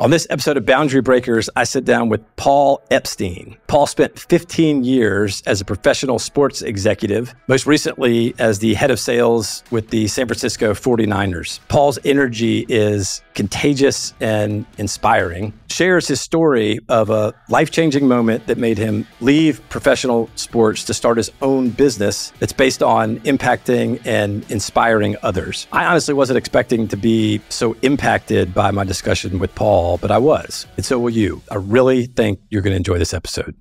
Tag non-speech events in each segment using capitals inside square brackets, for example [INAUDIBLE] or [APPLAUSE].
On this episode of Boundary Breakers, I sit down with Paul Epstein. Paul spent 15 years as a professional sports executive, most recently as the head of sales with the San Francisco 49ers. Paul's energy is contagious and inspiring. Shares his story of a life changing moment that made him leave professional sports to start his own business that's based on impacting and inspiring others. I honestly wasn't expecting to be so impacted by my discussion with Paul but I was. And so will you. I really think you're going to enjoy this episode.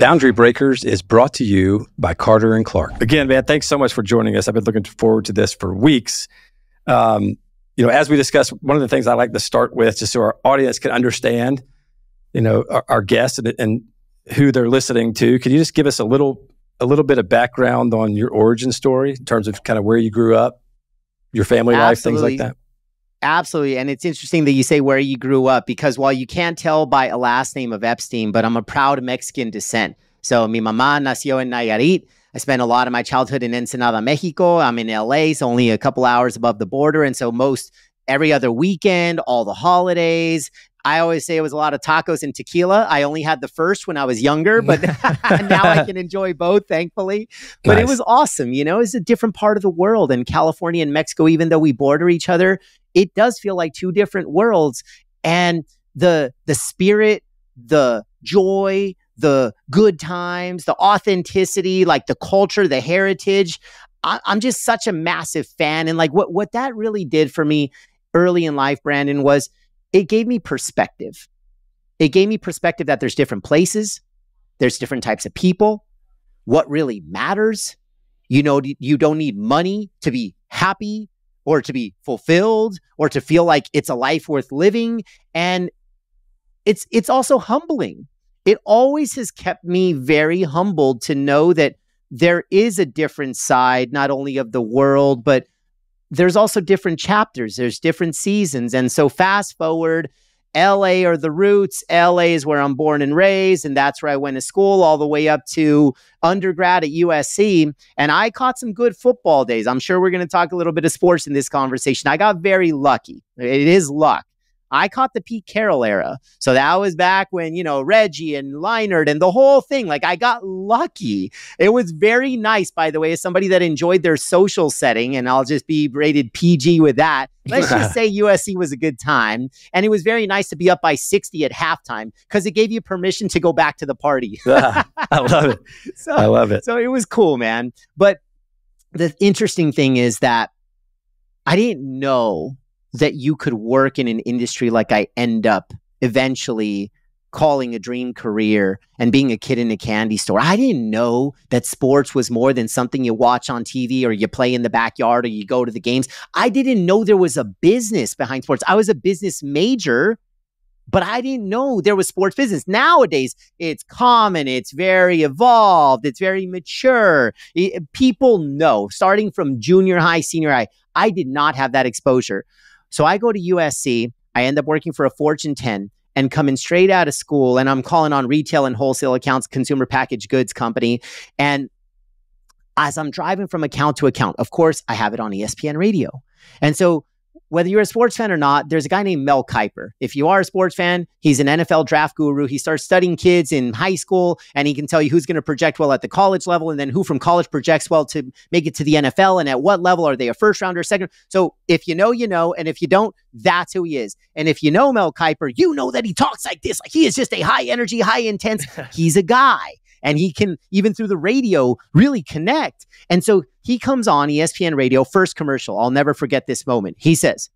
Boundary Breakers is brought to you by Carter and Clark. Again, man, thanks so much for joining us. I've been looking forward to this for weeks. Um, you know, as we discuss, one of the things I like to start with, just so our audience can understand you know our, our guests and, and, who they're listening to. Could you just give us a little a little bit of background on your origin story in terms of kind of where you grew up, your family Absolutely. life, things like that? Absolutely. And it's interesting that you say where you grew up because while you can't tell by a last name of Epstein, but I'm a proud Mexican descent. So mi mamá nació en Nayarit. I spent a lot of my childhood in Ensenada, Mexico. I'm in LA, so only a couple hours above the border. And so most every other weekend, all the holidays, I always say it was a lot of tacos and tequila. I only had the first when I was younger, but [LAUGHS] [LAUGHS] now I can enjoy both, thankfully. But nice. it was awesome. You know, it's a different part of the world. And California and Mexico, even though we border each other, it does feel like two different worlds. And the the spirit, the joy, the good times, the authenticity, like the culture, the heritage. I, I'm just such a massive fan. And like what what that really did for me early in life, Brandon, was it gave me perspective. It gave me perspective that there's different places, there's different types of people, what really matters. You know, you don't need money to be happy or to be fulfilled or to feel like it's a life worth living. And it's it's also humbling. It always has kept me very humbled to know that there is a different side, not only of the world, but there's also different chapters, there's different seasons. And so, fast forward, LA are the roots. LA is where I'm born and raised, and that's where I went to school all the way up to undergrad at USC. And I caught some good football days. I'm sure we're going to talk a little bit of sports in this conversation. I got very lucky. It is luck. I caught the Pete Carroll era. So that was back when, you know, Reggie and Leinart and the whole thing. Like I got lucky. It was very nice, by the way, as somebody that enjoyed their social setting, and I'll just be rated PG with that. Let's just [LAUGHS] say USC was a good time. And it was very nice to be up by 60 at halftime because it gave you permission to go back to the party. [LAUGHS] I love it. [LAUGHS] So, I love it. So it was cool, man. But the interesting thing is that I didn't know that you could work in an industry like I end up eventually calling a dream career and being a kid in a candy store. I didn't know that sports was more than something you watch on TV or you play in the backyard or you go to the games. I didn't know there was a business behind sports. I was a business major, but I didn't know there was sports business. Nowadays, it's common, it's very evolved, it's very mature. People know starting from junior high, senior high. I did not have that exposure. So I go to USC. I end up working for a Fortune 10 and coming straight out of school. And I'm calling on retail and wholesale accounts, consumer packaged goods company. And as I'm driving from account to account, of course, I have it on ESPN radio. And so whether you're a sports fan or not, there's a guy named Mel Kiper. If you are a sports fan, he's an NFL draft guru. He starts studying kids in high school and he can tell you who's going to project well at the college level and then who from college projects well to make it to the NFL and at what level are they a first rounder, second. So if you know, you know. And if you don't, that's who he is. And if you know Mel Kiper, you know that he talks like this. Like he is just a high energy, high intense. [LAUGHS] he's a guy and he can even through the radio really connect. And so he comes on ESPN radio, first commercial. I'll never forget this moment. He says,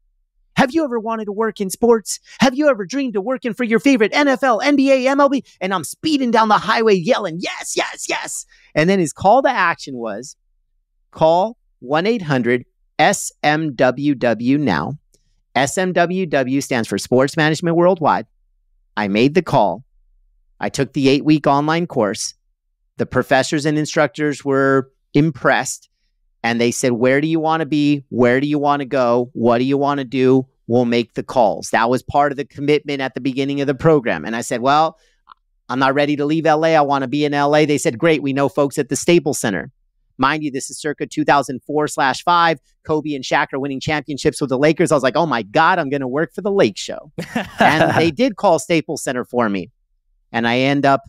have you ever wanted to work in sports? Have you ever dreamed of working for your favorite NFL, NBA, MLB? And I'm speeding down the highway yelling, yes, yes, yes. And then his call to action was call 1 800 SMWW now. SMWW stands for Sports Management Worldwide. I made the call. I took the eight week online course. The professors and instructors were impressed and they said, Where do you want to be? Where do you want to go? What do you want to do? We'll make the calls. That was part of the commitment at the beginning of the program. And I said, well, I'm not ready to leave LA. I want to be in LA. They said, great. We know folks at the Staples Center. Mind you, this is circa 2004 slash five. Kobe and Shaq are winning championships with the Lakers. I was like, oh my God, I'm going to work for the Lake Show. [LAUGHS] and they did call Staples Center for me. And I end up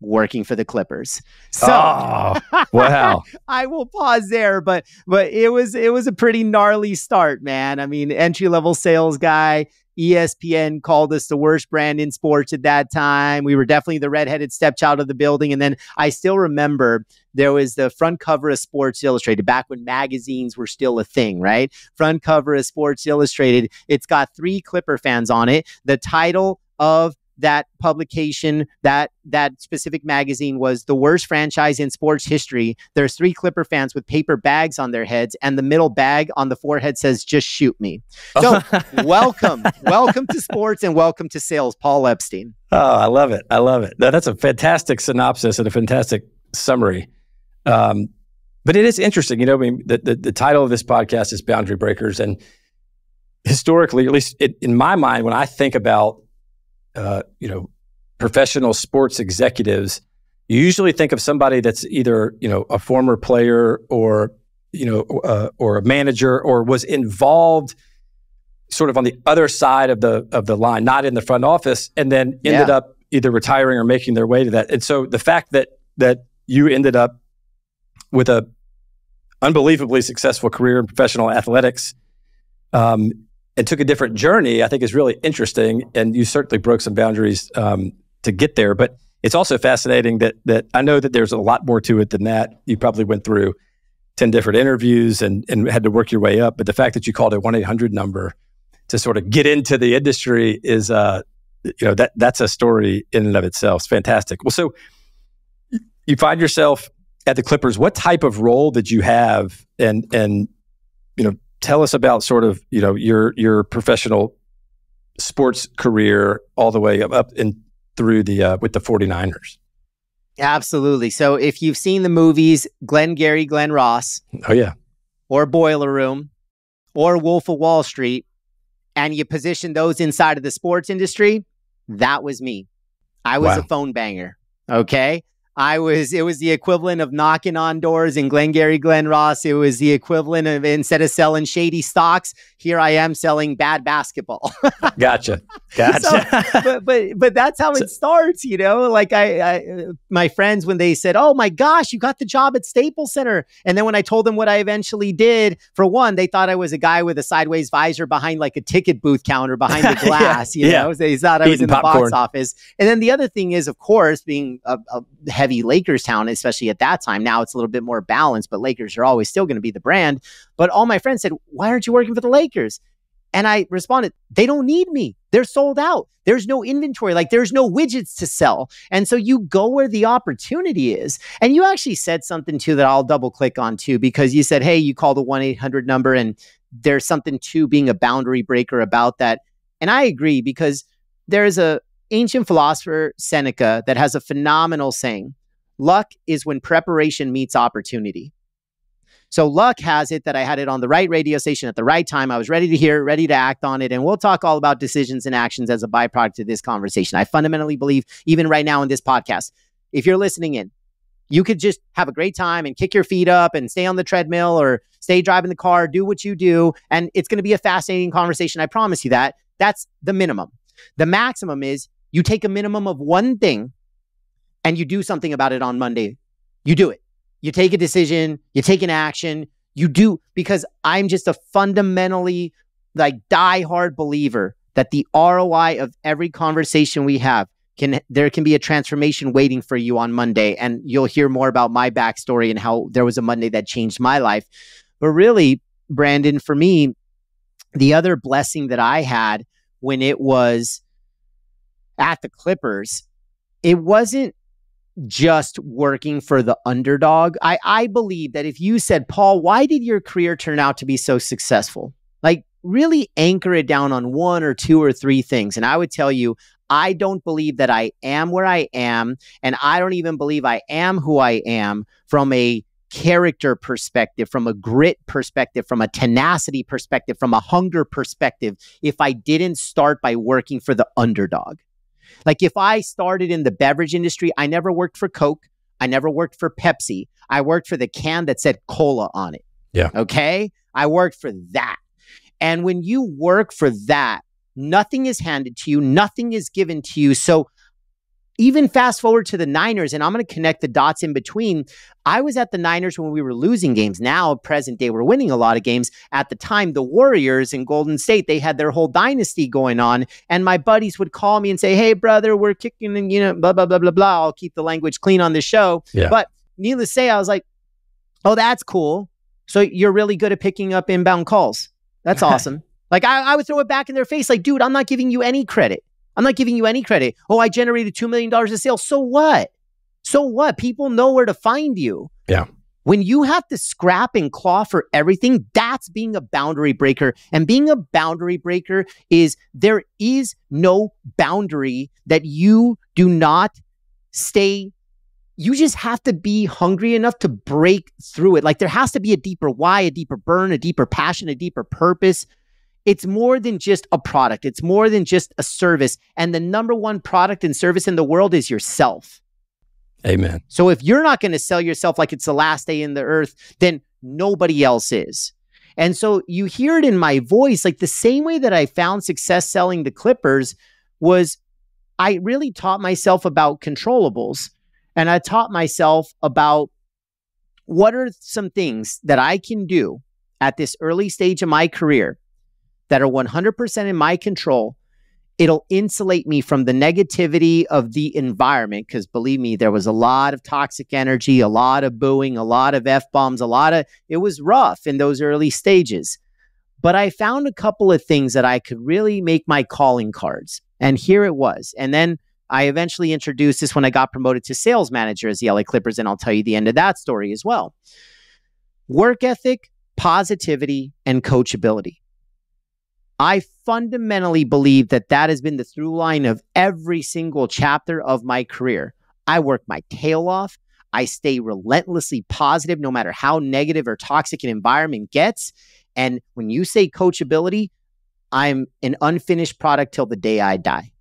working for the Clippers. So oh, [LAUGHS] wow. I will pause there, but but it was it was a pretty gnarly start, man. I mean, entry level sales guy. ESPN called us the worst brand in sports at that time. We were definitely the redheaded stepchild of the building. And then I still remember there was the front cover of Sports Illustrated back when magazines were still a thing, right? Front cover of Sports Illustrated. It's got three Clipper fans on it. The title of that publication, that that specific magazine was the worst franchise in sports history. There's three Clipper fans with paper bags on their heads, and the middle bag on the forehead says, "Just shoot me." So, [LAUGHS] welcome, welcome to sports, and welcome to sales, Paul Epstein. Oh, I love it. I love it. That's a fantastic synopsis and a fantastic summary. Um, but it is interesting, you know. I mean, the, the, the title of this podcast is Boundary Breakers, and historically, at least it, in my mind, when I think about uh, you know, professional sports executives, you usually think of somebody that's either you know a former player or you know uh, or a manager or was involved sort of on the other side of the of the line, not in the front office, and then ended yeah. up either retiring or making their way to that. And so the fact that that you ended up with a unbelievably successful career in professional athletics um, and took a different journey, I think is really interesting. And you certainly broke some boundaries um, to get there. But it's also fascinating that that I know that there's a lot more to it than that. You probably went through ten different interviews and and had to work your way up. But the fact that you called a one eight hundred number to sort of get into the industry is, uh, you know, that that's a story in and of itself. It's fantastic. Well, so you find yourself at the Clippers. What type of role did you have? And and you know, tell us about sort of you know your your professional sports career all the way up, up and through the uh, with the 49ers. Absolutely. So if you've seen the movies Glengarry Glen Ross, oh yeah, or Boiler Room, or Wolf of Wall Street, and you position those inside of the sports industry, that was me. I was wow. a phone banger. Okay. I was, it was the equivalent of knocking on doors in Glengarry Glen Ross. It was the equivalent of instead of selling shady stocks, here I am selling bad basketball. gotcha. [LAUGHS] Gotcha. So, but, but, but that's how it starts, you know? Like I, I, my friends, when they said, Oh my gosh, you got the job at Staples Center. And then when I told them what I eventually did, for one, they thought I was a guy with a sideways visor behind like a ticket booth counter behind the [LAUGHS] glass, yeah, you know? Yeah. They thought I Eating was in popcorn. the box office. And then the other thing is, of course, being a, a heavy Lakers town, especially at that time. Now it's a little bit more balanced, but Lakers are always still going to be the brand. But all my friends said, Why aren't you working for the Lakers? And I responded, They don't need me. They're sold out. There's no inventory, like there's no widgets to sell. And so you go where the opportunity is. And you actually said something too that I'll double click on too, because you said, Hey, you call the 1 800 number, and there's something to being a boundary breaker about that. And I agree because there's a ancient philosopher Seneca that has a phenomenal saying Luck is when preparation meets opportunity. So luck has it that I had it on the right radio station at the right time. I was ready to hear it, ready to act on it. And we'll talk all about decisions and actions as a byproduct of this conversation. I fundamentally believe, even right now in this podcast, if you're listening in, you could just have a great time and kick your feet up and stay on the treadmill or stay driving the car, do what you do. And it's going to be a fascinating conversation. I promise you that. That's the minimum. The maximum is you take a minimum of one thing and you do something about it on Monday, you do it. You take a decision, you take an action, you do, because I'm just a fundamentally like die-hard believer that the ROI of every conversation we have can there can be a transformation waiting for you on Monday. And you'll hear more about my backstory and how there was a Monday that changed my life. But really, Brandon, for me, the other blessing that I had when it was at the Clippers, it wasn't just working for the underdog. I, I believe that if you said, Paul, why did your career turn out to be so successful? Like, really anchor it down on one or two or three things. And I would tell you, I don't believe that I am where I am. And I don't even believe I am who I am from a character perspective, from a grit perspective, from a tenacity perspective, from a hunger perspective, if I didn't start by working for the underdog. Like if I started in the beverage industry, I never worked for Coke. I never worked for Pepsi. I worked for the can that said cola on it. Yeah. Okay. I worked for that. And when you work for that, nothing is handed to you, nothing is given to you. So even fast forward to the Niners, and I'm going to connect the dots in between. I was at the Niners when we were losing games. Now, present day, we're winning a lot of games. At the time, the Warriors in Golden State, they had their whole dynasty going on. And my buddies would call me and say, Hey, brother, we're kicking, and you know, blah, blah, blah, blah, blah. I'll keep the language clean on this show. Yeah. But needless to say, I was like, Oh, that's cool. So you're really good at picking up inbound calls. That's [LAUGHS] awesome. like I, I would throw it back in their face, like, dude, I'm not giving you any credit. I'm not giving you any credit. Oh, I generated $2 million in sales. So what? So what? People know where to find you. Yeah. When you have to scrap and claw for everything, that's being a boundary breaker. And being a boundary breaker is there is no boundary that you do not stay. You just have to be hungry enough to break through it. Like there has to be a deeper why, a deeper burn, a deeper passion, a deeper purpose. It's more than just a product. It's more than just a service. And the number one product and service in the world is yourself. Amen. So if you're not going to sell yourself like it's the last day in the earth, then nobody else is. And so you hear it in my voice, like the same way that I found success selling the Clippers was I really taught myself about controllables and I taught myself about what are some things that I can do at this early stage of my career that are 100% in my control. It'll insulate me from the negativity of the environment. Because believe me, there was a lot of toxic energy, a lot of booing, a lot of F bombs, a lot of, it was rough in those early stages. But I found a couple of things that I could really make my calling cards. And here it was. And then I eventually introduced this when I got promoted to sales manager as the LA Clippers. And I'll tell you the end of that story as well. Work ethic, positivity, and coachability. I fundamentally believe that that has been the through line of every single chapter of my career. I work my tail off. I stay relentlessly positive no matter how negative or toxic an environment gets. And when you say coachability, I'm an unfinished product till the day I die.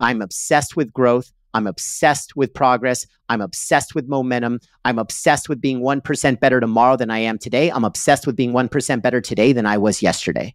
I'm obsessed with growth. I'm obsessed with progress. I'm obsessed with momentum. I'm obsessed with being 1% better tomorrow than I am today. I'm obsessed with being 1% better today than I was yesterday.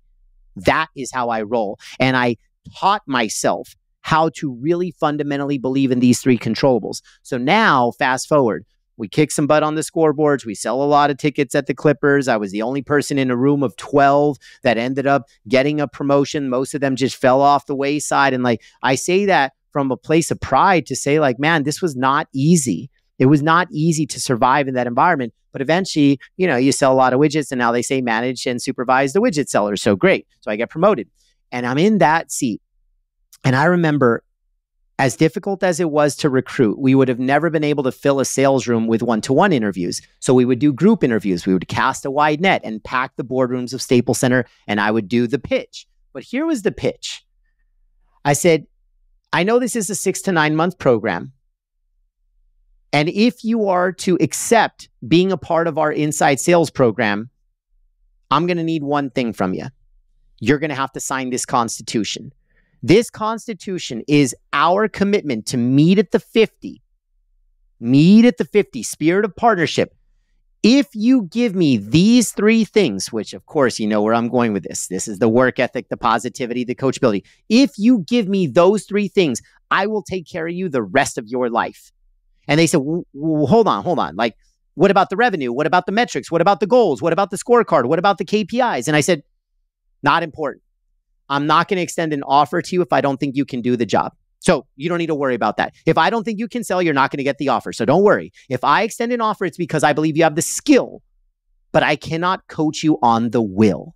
That is how I roll. And I taught myself how to really fundamentally believe in these three controllables. So now, fast forward, we kick some butt on the scoreboards. We sell a lot of tickets at the Clippers. I was the only person in a room of 12 that ended up getting a promotion. Most of them just fell off the wayside. And like, I say that from a place of pride to say, like, man, this was not easy. It was not easy to survive in that environment. But eventually, you know, you sell a lot of widgets and now they say manage and supervise the widget sellers. So great. So I get promoted and I'm in that seat. And I remember as difficult as it was to recruit, we would have never been able to fill a sales room with one to one interviews. So we would do group interviews. We would cast a wide net and pack the boardrooms of Staples Center, and I would do the pitch. But here was the pitch I said, I know this is a six to nine month program. And if you are to accept being a part of our inside sales program, I'm going to need one thing from you. You're going to have to sign this constitution. This constitution is our commitment to meet at the 50, meet at the 50, spirit of partnership. If you give me these three things, which of course you know where I'm going with this, this is the work ethic, the positivity, the coachability. If you give me those three things, I will take care of you the rest of your life. And they said, hold on, hold on. Like, what about the revenue? What about the metrics? What about the goals? What about the scorecard? What about the KPIs? And I said, not important. I'm not going to extend an offer to you if I don't think you can do the job. So you don't need to worry about that. If I don't think you can sell, you're not going to get the offer. So don't worry. If I extend an offer, it's because I believe you have the skill, but I cannot coach you on the will.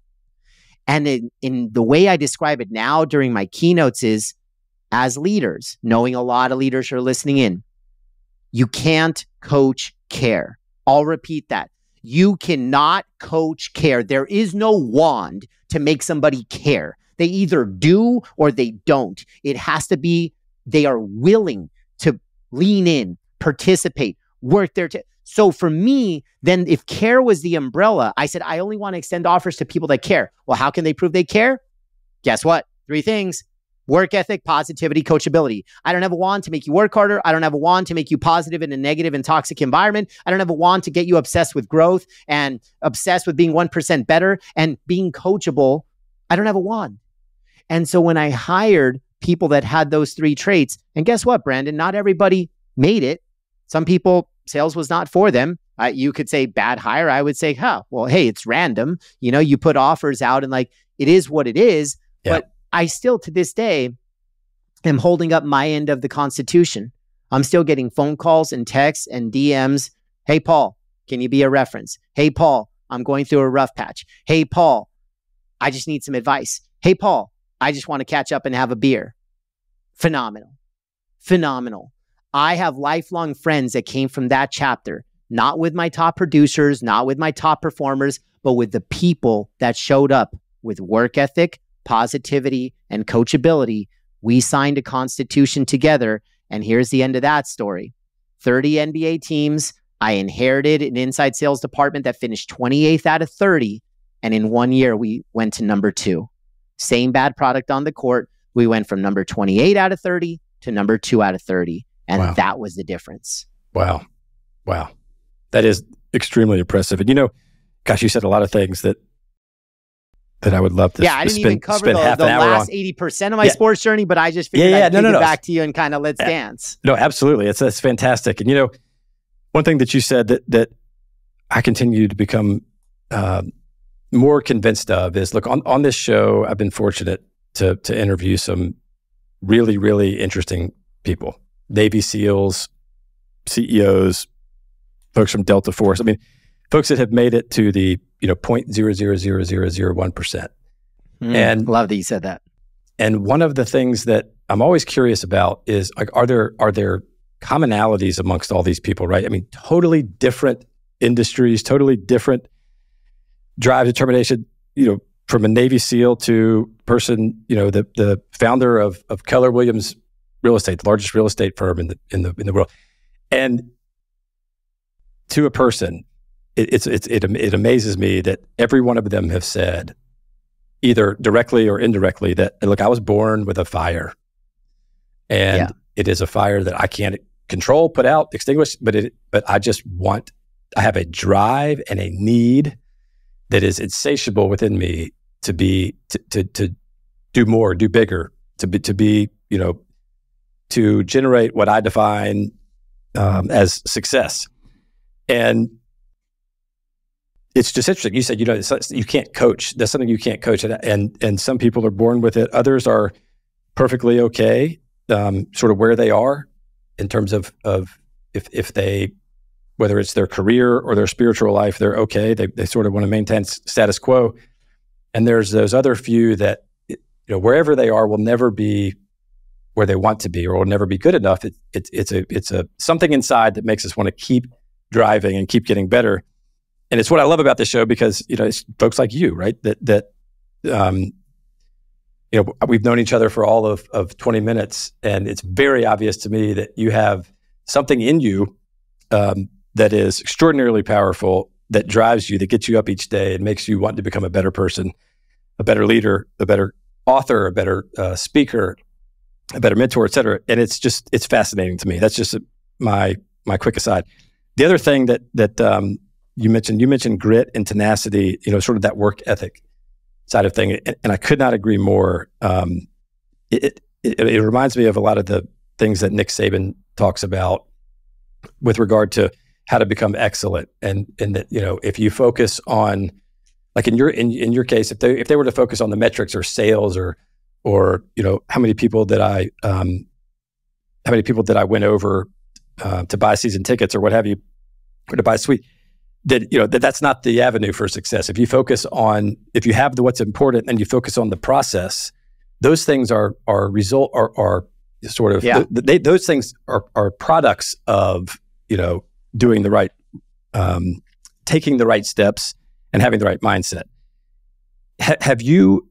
And in, in the way I describe it now during my keynotes is as leaders, knowing a lot of leaders are listening in, you can't coach care. I'll repeat that. You cannot coach care. There is no wand to make somebody care. They either do or they don't. It has to be they are willing to lean in, participate, work their. T- So for me, then if care was the umbrella, I said, I only want to extend offers to people that care. Well, how can they prove they care? Guess what? Three things work ethic, positivity, coachability. I don't have a wand to make you work harder. I don't have a wand to make you positive in a negative and toxic environment. I don't have a wand to get you obsessed with growth and obsessed with being 1% better and being coachable. I don't have a wand. And so when I hired people that had those three traits, and guess what, Brandon? Not everybody made it. Some people sales was not for them. Uh, you could say bad hire. I would say, huh, well, hey, it's random. You know, you put offers out and like it is what it is. Yeah. But I still, to this day, am holding up my end of the Constitution. I'm still getting phone calls and texts and DMs. Hey, Paul, can you be a reference? Hey, Paul, I'm going through a rough patch. Hey, Paul, I just need some advice. Hey, Paul, I just want to catch up and have a beer. Phenomenal. Phenomenal. I have lifelong friends that came from that chapter, not with my top producers, not with my top performers, but with the people that showed up with work ethic, positivity, and coachability. We signed a constitution together. And here's the end of that story 30 NBA teams. I inherited an inside sales department that finished 28th out of 30. And in one year, we went to number two. Same bad product on the court. We went from number 28 out of 30 to number two out of 30. And wow. that was the difference. Wow. Wow. That is extremely impressive. And you know, gosh, you said a lot of things that that I would love to. Yeah, I didn't spend, even cover the, the last eighty percent of my yeah. sports journey, but I just figured yeah, yeah, I'd no, no, no. back to you and kind of let's dance. No, absolutely, it's that's fantastic. And you know, one thing that you said that that I continue to become uh, more convinced of is look on on this show. I've been fortunate to to interview some really really interesting people. Navy SEALs, CEOs, folks from Delta Force. I mean, folks that have made it to the you know point zero zero zero zero zero one percent. Mm, and love that you said that. And one of the things that I'm always curious about is like, are there are there commonalities amongst all these people? Right? I mean, totally different industries, totally different drive, determination. You know, from a Navy SEAL to person, you know, the the founder of of Keller Williams real estate, the largest real estate firm in the in the in the world, and to a person, it, it's, it's it it amazes me that every one of them have said, either directly or indirectly, that look, I was born with a fire, and yeah. it is a fire that I can't control, put out, extinguish, but it but I just want. I have a drive and a need that is insatiable within me to be to to, to do more, do bigger, to be to be you know to generate what I define um, as success. And it's just interesting. You said, you know, you can't coach. That's something you can't coach. And, and and some people are born with it. Others are perfectly okay, um, sort of where they are in terms of, of if, if they, whether it's their career or their spiritual life, they're okay. They, they sort of want to maintain status quo. And there's those other few that, you know, wherever they are will never be where they want to be or will never be good enough. It, it, it's a it's a something inside that makes us want to keep driving and keep getting better. And it's what I love about this show because you know it's folks like you, right? That that um, you know we've known each other for all of of 20 minutes, and it's very obvious to me that you have something in you um, that is extraordinarily powerful that drives you, that gets you up each day and makes you want to become a better person, a better leader, a better author, a better uh, speaker, a better mentor, et cetera. And it's just it's fascinating to me. That's just my my quick aside. The other thing that that um, you mentioned you mentioned grit and tenacity. You know, sort of that work ethic side of thing, and, and I could not agree more. Um, it, it, it reminds me of a lot of the things that Nick Saban talks about with regard to how to become excellent, and and that you know if you focus on like in your in, in your case, if they if they were to focus on the metrics or sales or or you know how many people did I um, how many people did I win over uh, to buy season tickets or what have you or to buy a suite that you know that that's not the avenue for success if you focus on if you have the what's important and you focus on the process those things are are result are, are sort of yeah. they, those things are, are products of you know doing the right um, taking the right steps and having the right mindset ha- have you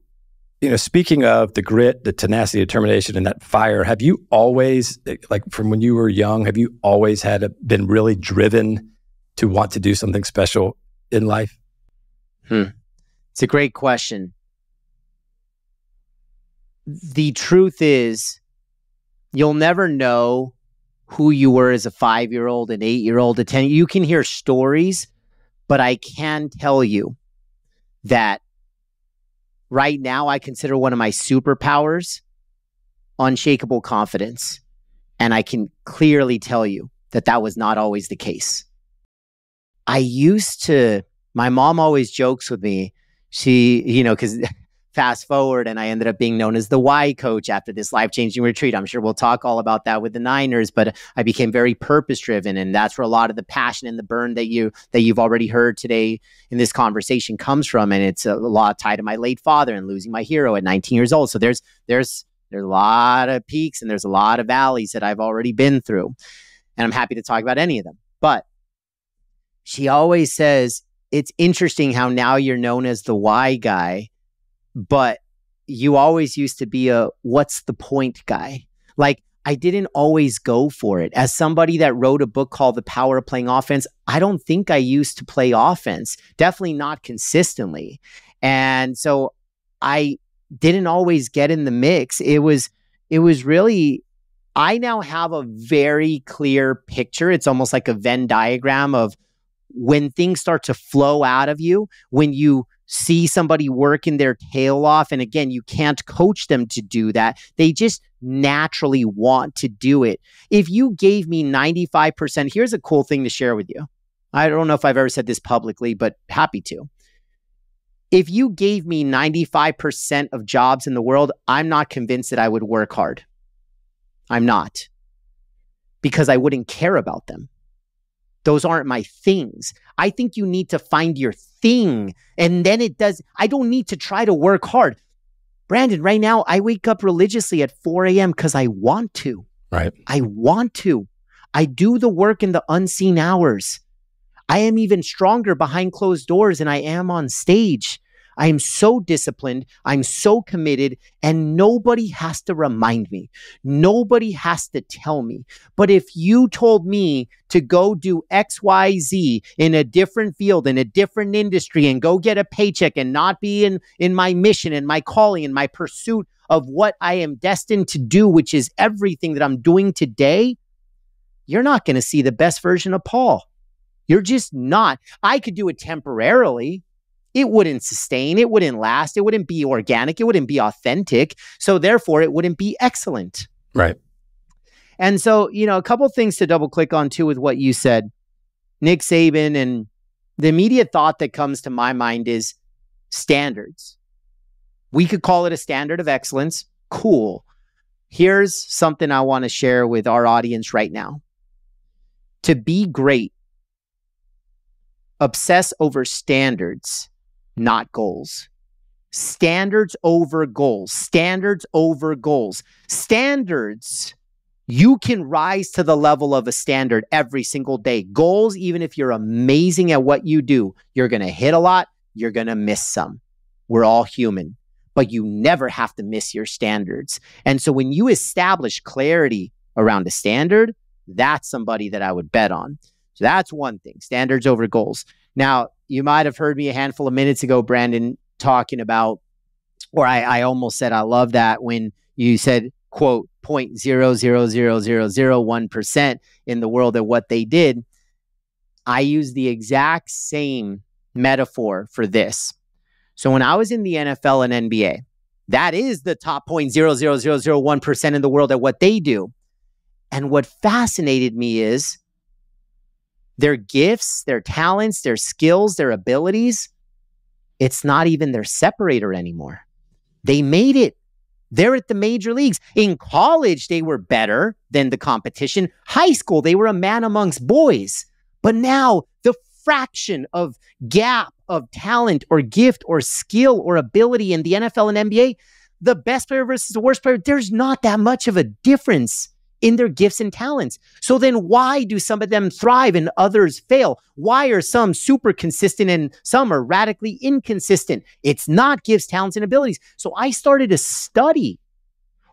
you know, speaking of the grit, the tenacity, determination, and that fire, have you always, like from when you were young, have you always had a, been really driven to want to do something special in life? Hmm. It's a great question. The truth is, you'll never know who you were as a five year old, an eight year old, a 10. You can hear stories, but I can tell you that right now I consider one of my superpowers unshakable confidence. And I can clearly tell you that that was not always the case. I used to, my mom always jokes with me. She, you know, because [LAUGHS] fast forward and I ended up being known as the Why coach after this life changing retreat. I'm sure we'll talk all about that with the Niners, but I became very purpose driven. And that's where a lot of the passion and the burn that you, that you've already heard today in this conversation comes from. And it's a lot tied to my late father and losing my hero at 19 years old. So there's, there's, there's a lot of peaks and there's a lot of valleys that I've already been through. And I'm happy to talk about any of them. But she always says, it's interesting how now you're known as the Why guy but you always used to be a what's the point guy. Like I didn't always go for it. As somebody that wrote a book called The Power of Playing Offense, I don't think I used to play offense, definitely not consistently. And so I didn't always get in the mix. It was it was really I now have a very clear picture. It's almost like a Venn diagram of when things start to flow out of you, when you see somebody working their tail off. And again, you can't coach them to do that. They just naturally want to do it. If you gave me 95%, here's a cool thing to share with you. I don't know if I've ever said this publicly, but happy to. If you gave me 95% of jobs in the world, I'm not convinced that I would work hard. I'm not because I wouldn't care about them. Those aren't my things. I think you need to find your thing. And then it does, I don't need to try to work hard. Brandon, right now, I wake up religiously at 4 a.m. because I want to. Right. I want to. I do the work in the unseen hours. I am even stronger behind closed doors than I am on stage. I am so disciplined. I'm so committed, and nobody has to remind me. Nobody has to tell me. But if you told me to go do XYZ in a different field, in a different industry, and go get a paycheck and not be in, in my mission and my calling and my pursuit of what I am destined to do, which is everything that I'm doing today, you're not going to see the best version of Paul. You're just not. I could do it temporarily it wouldn't sustain, it wouldn't last, it wouldn't be organic, it wouldn't be authentic. So therefore, it wouldn't be excellent. Right. And so, you know, a couple things to double click on too with what you said, Nick Saban, and the immediate thought that comes to my mind is standards. We could call it a standard of excellence. Cool. Here's something I want to share with our audience right now. To be great, obsess over standards not goals. Standards over goals. Standards over goals. Standards, you can rise to the level of a standard every single day. Goals, even if you're amazing at what you do, you're going to hit a lot, you're going to miss some. We're all human, but you never have to miss your standards. And so when you establish clarity around a standard, that's somebody that I would bet on. So that's one thing standards over goals. Now, you might have heard me a handful of minutes ago, Brandon, talking about, or I, I almost said I love that when you said, quote, 0.0000001% in the world of what they did. I use the exact same metaphor for this. So when I was in the NFL and NBA, that is the top 0.00001% in the world at what they do. And what fascinated me is their gifts, their talents, their skills, their abilities, it's not even their separator anymore. They made it. They're at the major leagues. In college, they were better than the competition. High school, they were a man amongst boys. But now, the fraction of gap of talent or gift or skill or ability in the NFL and NBA, the best player versus the worst player, there's not that much of a difference in their gifts and talents. So then why do some of them thrive and others fail? Why are some super consistent and some are radically inconsistent? It's not gifts, talents, and abilities. So I started to study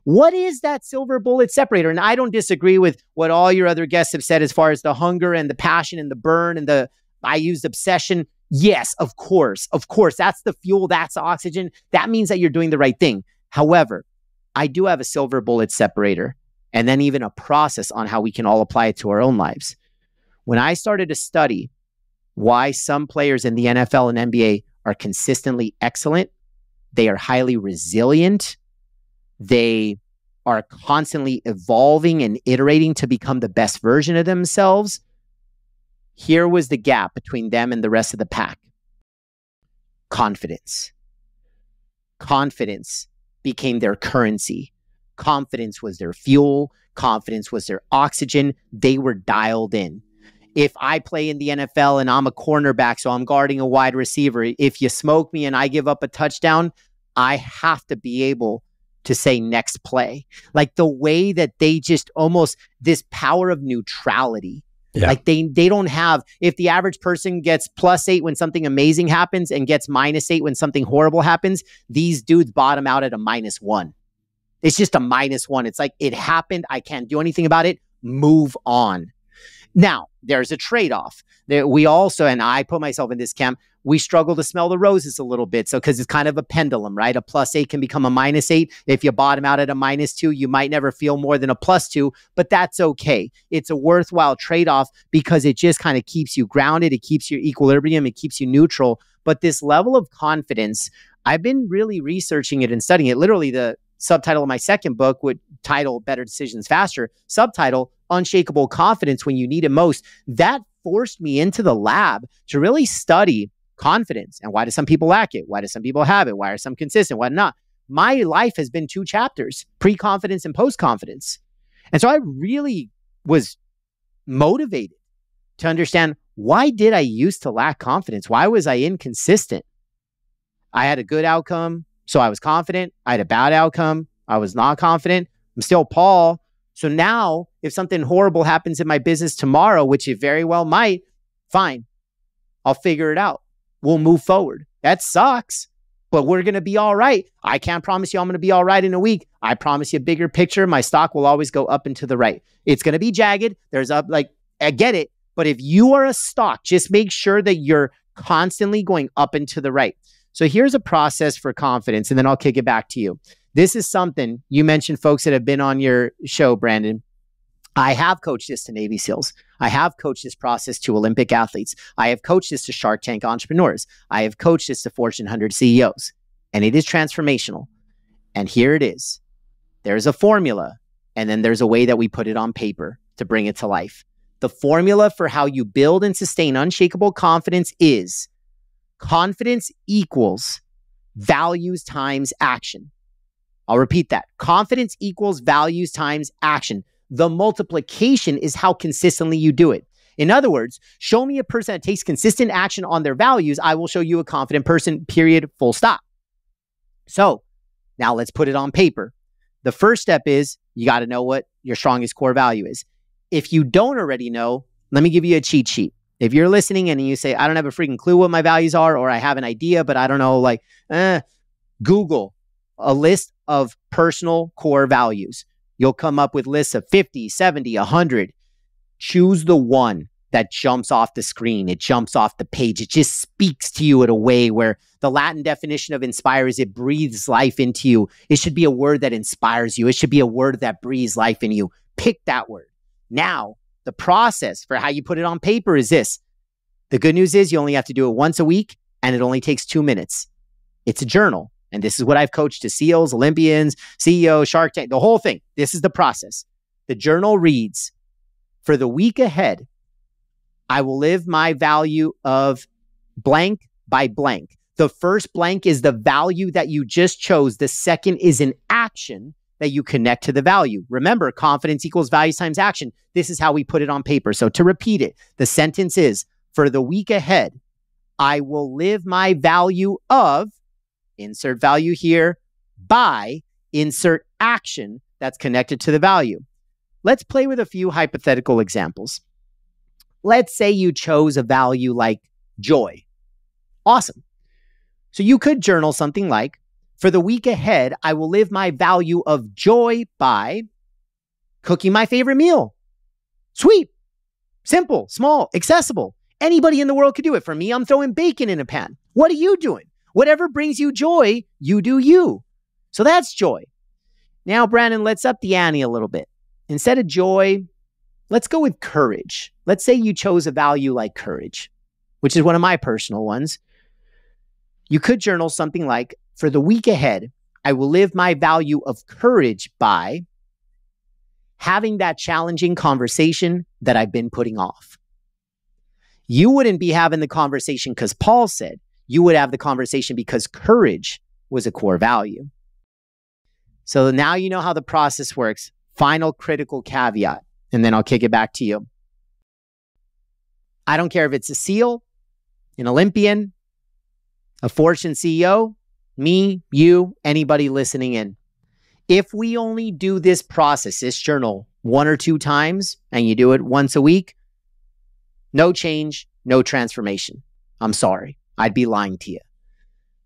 What is that silver bullet separator? And I don't disagree with what all your other guests have said as far as the hunger and the passion and the burn and the, I used obsession. Yes, of course. Of course. That's the fuel. That's the oxygen. That means that you're doing the right thing. However, I do have a silver bullet separator and then even a process on how we can all apply it to our own lives. When I started to study why some players in the NFL and NBA are consistently excellent, they are highly resilient, they are constantly evolving and iterating to become the best version of themselves. Here was the gap between them and the rest of the pack confidence. Confidence became their currency. Confidence was their fuel. Confidence was their oxygen. They were dialed in. If I play in the NFL and I'm a cornerback, so I'm guarding a wide receiver, if you smoke me and I give up a touchdown, I have to be able to say next play. Like the way that they just almost this power of neutrality. Yeah. Like they they don't have if the average person gets plus 8 when something amazing happens and gets minus 8 when something horrible happens, these dudes bottom out at a minus 1. It's just a minus 1. It's like it happened, I can't do anything about it. Move on. Now, there's a trade-off. There, we also and I put myself in this camp we struggle to smell the roses a little bit. So, because it's kind of a pendulum, right? A plus eight can become a minus eight. If you bottom out at a minus two, you might never feel more than a plus two, but that's okay. It's a worthwhile trade off because it just kind of keeps you grounded, it keeps your equilibrium, it keeps you neutral. But this level of confidence, I've been really researching it and studying it. Literally, the subtitle of my second book would title Better Decisions Faster, subtitle Unshakable Confidence When You Need It Most. That forced me into the lab to really study confidence. And why do some people lack it? Why do some people have it? Why are some consistent? Why not? My life has been two chapters pre confidence and post confidence. And so I really was motivated to understand why did I used to lack confidence? Why was I inconsistent? I had a good outcome, so I was confident. I had a bad outcome, I was not confident. I'm still Paul. So now, if something horrible happens in my business tomorrow, which it very well might, fine, I'll figure it out we'll move forward. That sucks, but we're going to be all right. I can't promise you I'm going to be all right in a week. I promise you a bigger picture. My stock will always go up and to the right. It's going to be jagged. There's up, like, I get it. But if you are a stock, just make sure that you're constantly going up and to the right. So here's a process for confidence, and then I'll kick it back to you. This is something you mentioned folks that have been on your show, Brandon. I have coached this to Navy SEALs. I have coached this process to Olympic athletes. I have coached this to Shark Tank entrepreneurs. I have coached this to Fortune 100 CEOs. And it is transformational. And here it is there's a formula, and then there's a way that we put it on paper to bring it to life. The formula for how you build and sustain unshakable confidence is confidence equals values times action. I'll repeat that. Confidence equals values times action. The multiplication is how consistently you do it. In other words, show me a person that takes consistent action on their values. I will show you a confident person, period, full stop. So now let's put it on paper. The first step is you got to know what your strongest core value is. If you don't already know, let me give you a cheat sheet. If you're listening and you say, I don't have a freaking clue what my values are, or I have an idea, but I don't know, like, eh, Google a list of personal core values. You'll come up with lists of 50, 70, 100. Choose the one that jumps off the screen. It jumps off the page. It just speaks to you in a way where the Latin definition of inspire is it breathes life into you. It should be a word that inspires you. It should be a word that breathes life in you. Pick that word. Now, the process for how you put it on paper is this. The good news is you only have to do it once a week and it only takes two minutes. It's a journal. And this is what I've coached to SEALs, Olympians, CEOs, Shark Tank, the whole thing. This is the process. The journal reads For the week ahead, I will live my value of blank by blank. The first blank is the value that you just chose. The second is an action that you connect to the value. Remember, confidence equals values times action. This is how we put it on paper. So to repeat it, the sentence is for the week ahead, I will live my value of insert value here by insert action that's connected to the value. Let's play with a few hypothetical examples. Let's say you chose a value like joy. Awesome. So you could journal something like, For the week ahead, I will live my value of joy by cooking my favorite meal. Sweet, simple, small, accessible. Anybody in the world could do it. For me, I'm throwing bacon in a pan. What are you doing? Whatever brings you joy, you do you. So that's joy. Now, Brandon, let's up the ante a little bit. Instead of joy, let's go with courage. Let's say you chose a value like courage, which is one of my personal ones. You could journal something like, for the week ahead, I will live my value of courage by having that challenging conversation that I've been putting off. You wouldn't be having the conversation because Paul said, you would have the conversation because courage was a core value. So now you know how the process works. Final critical caveat, and then I'll kick it back to you. I don't care if it's a SEAL, an Olympian, a Fortune CEO, me, you, anybody listening in. If we only do this process, this journal, one or two times, and you do it once a week, no change, no transformation. I'm sorry. I'd be lying to you.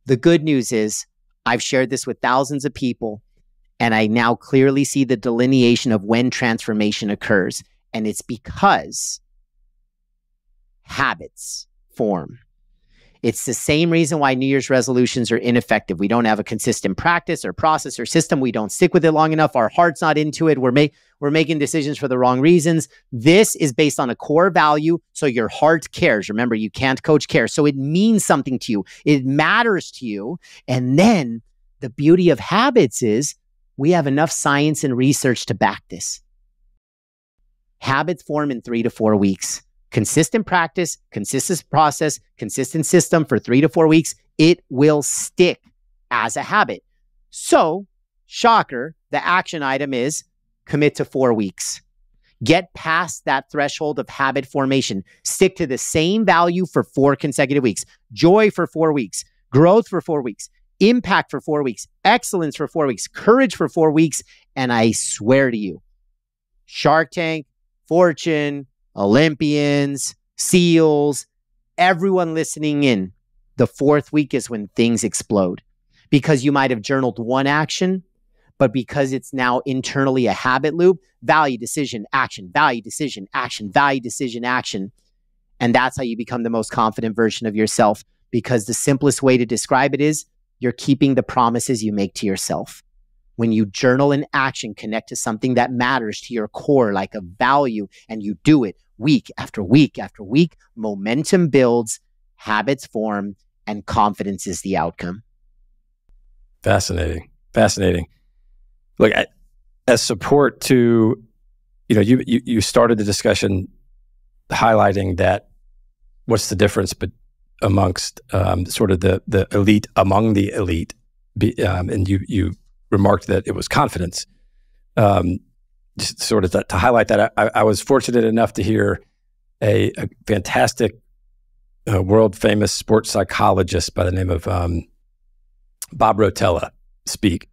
The good news is I've shared this with thousands of people, and I now clearly see the delineation of when transformation occurs. And it's because habits form. It's the same reason why New Year's resolutions are ineffective. We don't have a consistent practice or process or system. We don't stick with it long enough. Our heart's not into it. We're, we're making decisions for the wrong reasons. This is based on a core value. So your heart cares. Remember, you can't coach care. So it means something to you, it matters to you. And then the beauty of habits is we have enough science and research to back this. Habits form in three to four weeks consistent practice, consistent process, consistent system for three to four weeks, it will stick as a habit. So, shocker, the action item is commit to four weeks. Get past that threshold of habit formation. Stick to the same value for four consecutive weeks. Joy for four weeks. Growth for four weeks. Impact for four weeks. Excellence for four weeks. Courage for four weeks. And I swear to you, Shark Tank, Fortune, Olympians, SEALs, everyone listening in, the fourth week is when things explode because you might have journaled one action, but because it's now internally a habit loop, value, decision, action, value, decision, action, value, decision, action. And that's how you become the most confident version of yourself because the simplest way to describe it is you're keeping the promises you make to yourself. When you journal an action, connect to something that matters to your core, like a value, and you do it week after week after week, momentum builds, habits form, and confidence is the outcome. Fascinating. Fascinating. Look, as support to, you know, you, you, you started the discussion highlighting that what's the difference but amongst um, sort of the, the elite among the elite. Be, um, and you, you remarked that it was confidence. Um, sort of to, to highlight that, I, I, was fortunate enough to hear a, a fantastic, uh, world famous sports psychologist by the name of um, Bob Rotella speak,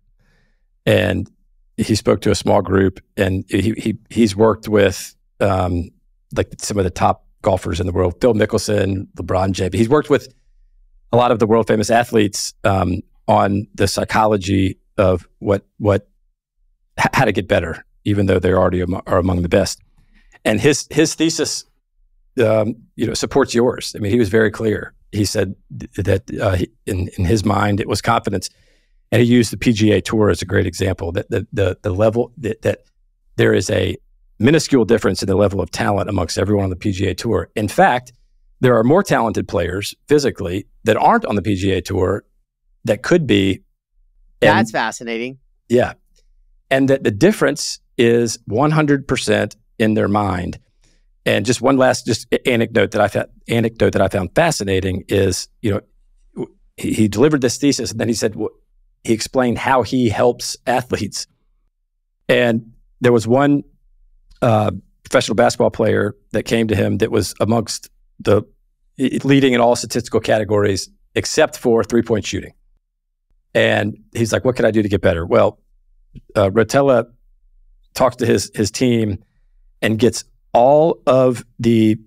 and he spoke to a small group, and he, he he's worked with um, like some of the top golfers in the world, Phil Mickelson, LeBron James. He's worked with a lot of the world famous athletes um, on the psychology of what what how to get better even though they already are among the best. And his his thesis, um, you know, supports yours. I mean, he was very clear. He said that uh, in in his mind it was confidence, and he used the PGA Tour as a great example. That the the, the level that, that there is a minuscule difference in the level of talent amongst everyone on the PGA Tour. In fact, there are more talented players physically that aren't on the PGA Tour that could be. That's fascinating. Yeah, and that the difference is 100% in their mind. And just one last just anecdote that I found anecdote that I found fascinating is, you know, he, he delivered this thesis and then he said he explained how he helps athletes. And there was one uh, professional basketball player that came to him that was amongst the leading in all statistical categories except for three point shooting. And he's like, "What can I do to get better?" Well, uh, Rotella talks to his his team and gets all of the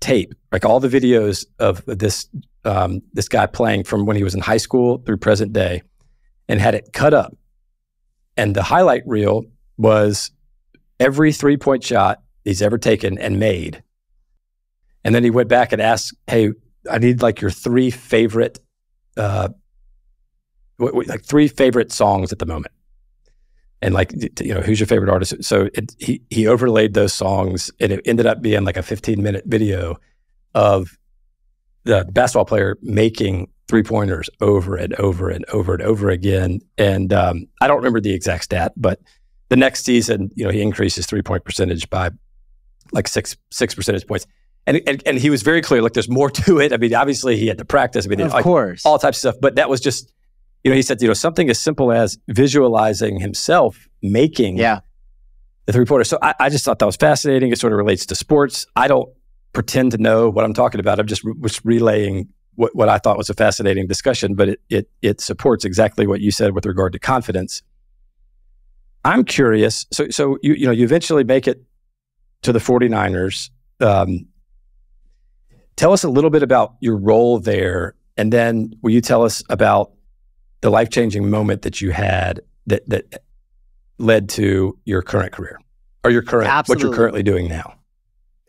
tape, like all the videos of this um, this guy playing from when he was in high school through present day, and had it cut up. And the highlight reel was every three point shot he's ever taken and made. And then he went back and asked, "Hey, I need like your three favorite, uh, like three favorite songs at the moment." And like you know who's your favorite artist? So it, he he overlaid those songs and it ended up being like a 15 minute video of the basketball player making three pointers over and over and over and over again. And um, i don't remember the exact stat but the next season you know he increases three point percentage by like six six percentage points. And, and, and he was very clear like there's more [LAUGHS] to it. I mean obviously he had to practice. I mean of like, course. all types of stuff but that was just you know, he said, you know, something as simple as visualizing himself making yeah. the three pointer. So I, I, just thought that was fascinating. It sort of relates to sports. I don't pretend to know what I'm talking about. I'm just re- was relaying what, what I thought was a fascinating discussion, but it, it, it supports exactly what you said with regard to confidence. I'm curious. So, so you, you know, you eventually make it to the 49ers. Um, tell us a little bit about your role there. And then will you tell us about the life changing moment that you had that that led to your current career or your current Absolutely. what you're currently doing now?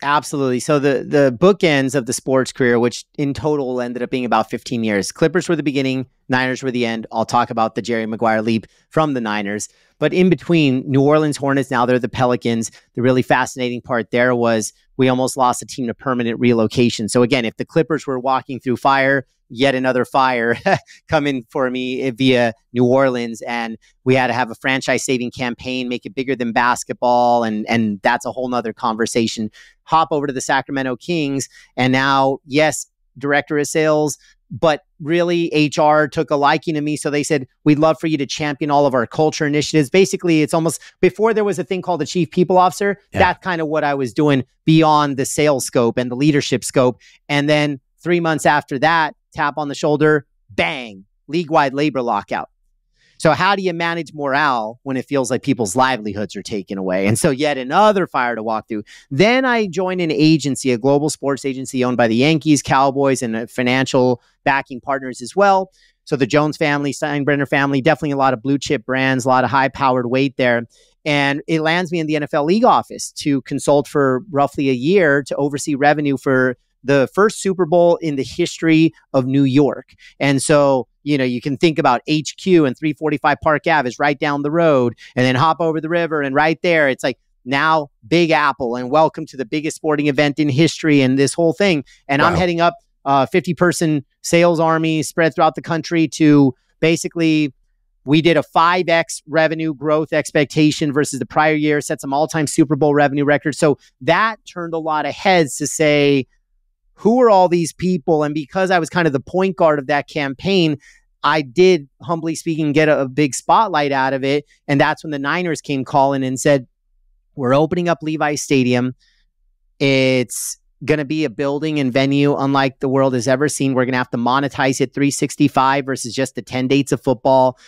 Absolutely. So the the bookends of the sports career, which in total ended up being about 15 years. Clippers were the beginning, Niners were the end. I'll talk about the Jerry Maguire leap from the Niners. But in between, New Orleans Hornets, now they're the Pelicans. The really fascinating part there was we almost lost a team to permanent relocation. So again, if the Clippers were walking through fire, yet another fire [LAUGHS] coming for me via New Orleans. And we had to have a franchise saving campaign, make it bigger than basketball. And, and that's a whole nother conversation. Hop over to the Sacramento Kings. And now, yes, director of sales, but really HR took a liking to me. So they said, we'd love for you to champion all of our culture initiatives. Basically, it's almost before there was a thing called the chief people officer. Yeah. That's kind of what I was doing beyond the sales scope and the leadership scope. And then three months after that, tap on the shoulder, bang, league wide labor lockout. So, how do you manage morale when it feels like people's livelihoods are taken away? And so, yet another fire to walk through. Then I joined an agency, a global sports agency owned by the Yankees, Cowboys, and financial backing partners as well. So, the Jones family, Steinbrenner family, definitely a lot of blue chip brands, a lot of high powered weight there. And it lands me in the NFL league office to consult for roughly a year to oversee revenue for the first Super Bowl in the history of New York. And so, you know, you can think about HQ and 345 Park Ave is right down the road, and then hop over the river, and right there, it's like now Big Apple, and welcome to the biggest sporting event in history, and this whole thing. And wow. I'm heading up uh, a 50 person sales army spread throughout the country to basically we did a 5x revenue growth expectation versus the prior year, set some all time Super Bowl revenue records. So that turned a lot of heads to say, who are all these people? And because I was kind of the point guard of that campaign, I did, humbly speaking, get a, a big spotlight out of it. And that's when the Niners came calling and said, We're opening up Levi Stadium. It's going to be a building and venue unlike the world has ever seen. We're going to have to monetize it 365 versus just the 10 dates of football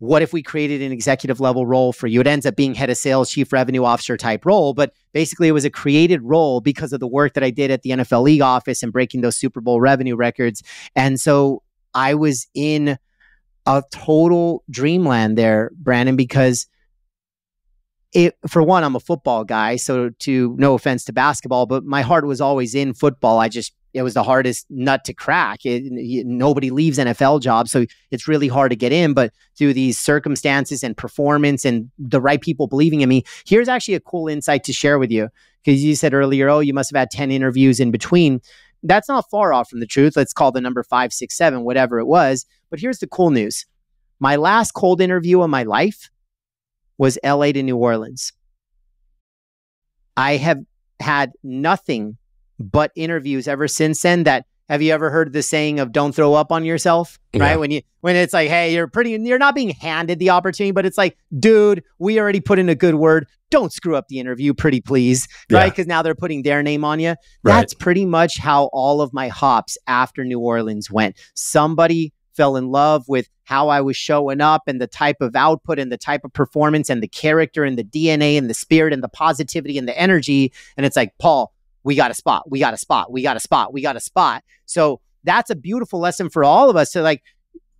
what if we created an executive level role for you? It ends up being head of sales, chief revenue officer type role, but basically it was a created role because of the work that I did at the NFL league office and breaking those Super Bowl revenue records. And so I was in a total dreamland there, Brandon, because it for one, I'm a football guy. So to no offense to basketball, but my heart was always in football. I just it was the hardest nut to crack. It, it, nobody leaves NFL jobs, so it's really hard to get in. But through these circumstances and performance and the right people believing in me, here's actually a cool insight to share with you. Because you said earlier, oh, you must have had 10 interviews in between. That's not far off from the truth. Let's call the number five, six, seven, whatever it was. But here's the cool news my last cold interview of my life was LA to New Orleans. I have had nothing but interviews ever since then that have you ever heard the saying of don't throw up on yourself right? When you when it's like hey you're pretty you're not being handed the opportunity but it's like dude we already put in a good word. Don't screw up the interview pretty please right? Because now they're putting their name on you. Right. that's pretty much how all of my hops after new orleans went. Somebody fell in love with how I was showing up and the type of output and the type of performance and the character and the DNA and the spirit and the positivity and the energy. And it's like, Paul, we got a spot, we got a spot, we got a spot, we got a spot. So that's a beautiful lesson for all of us to like,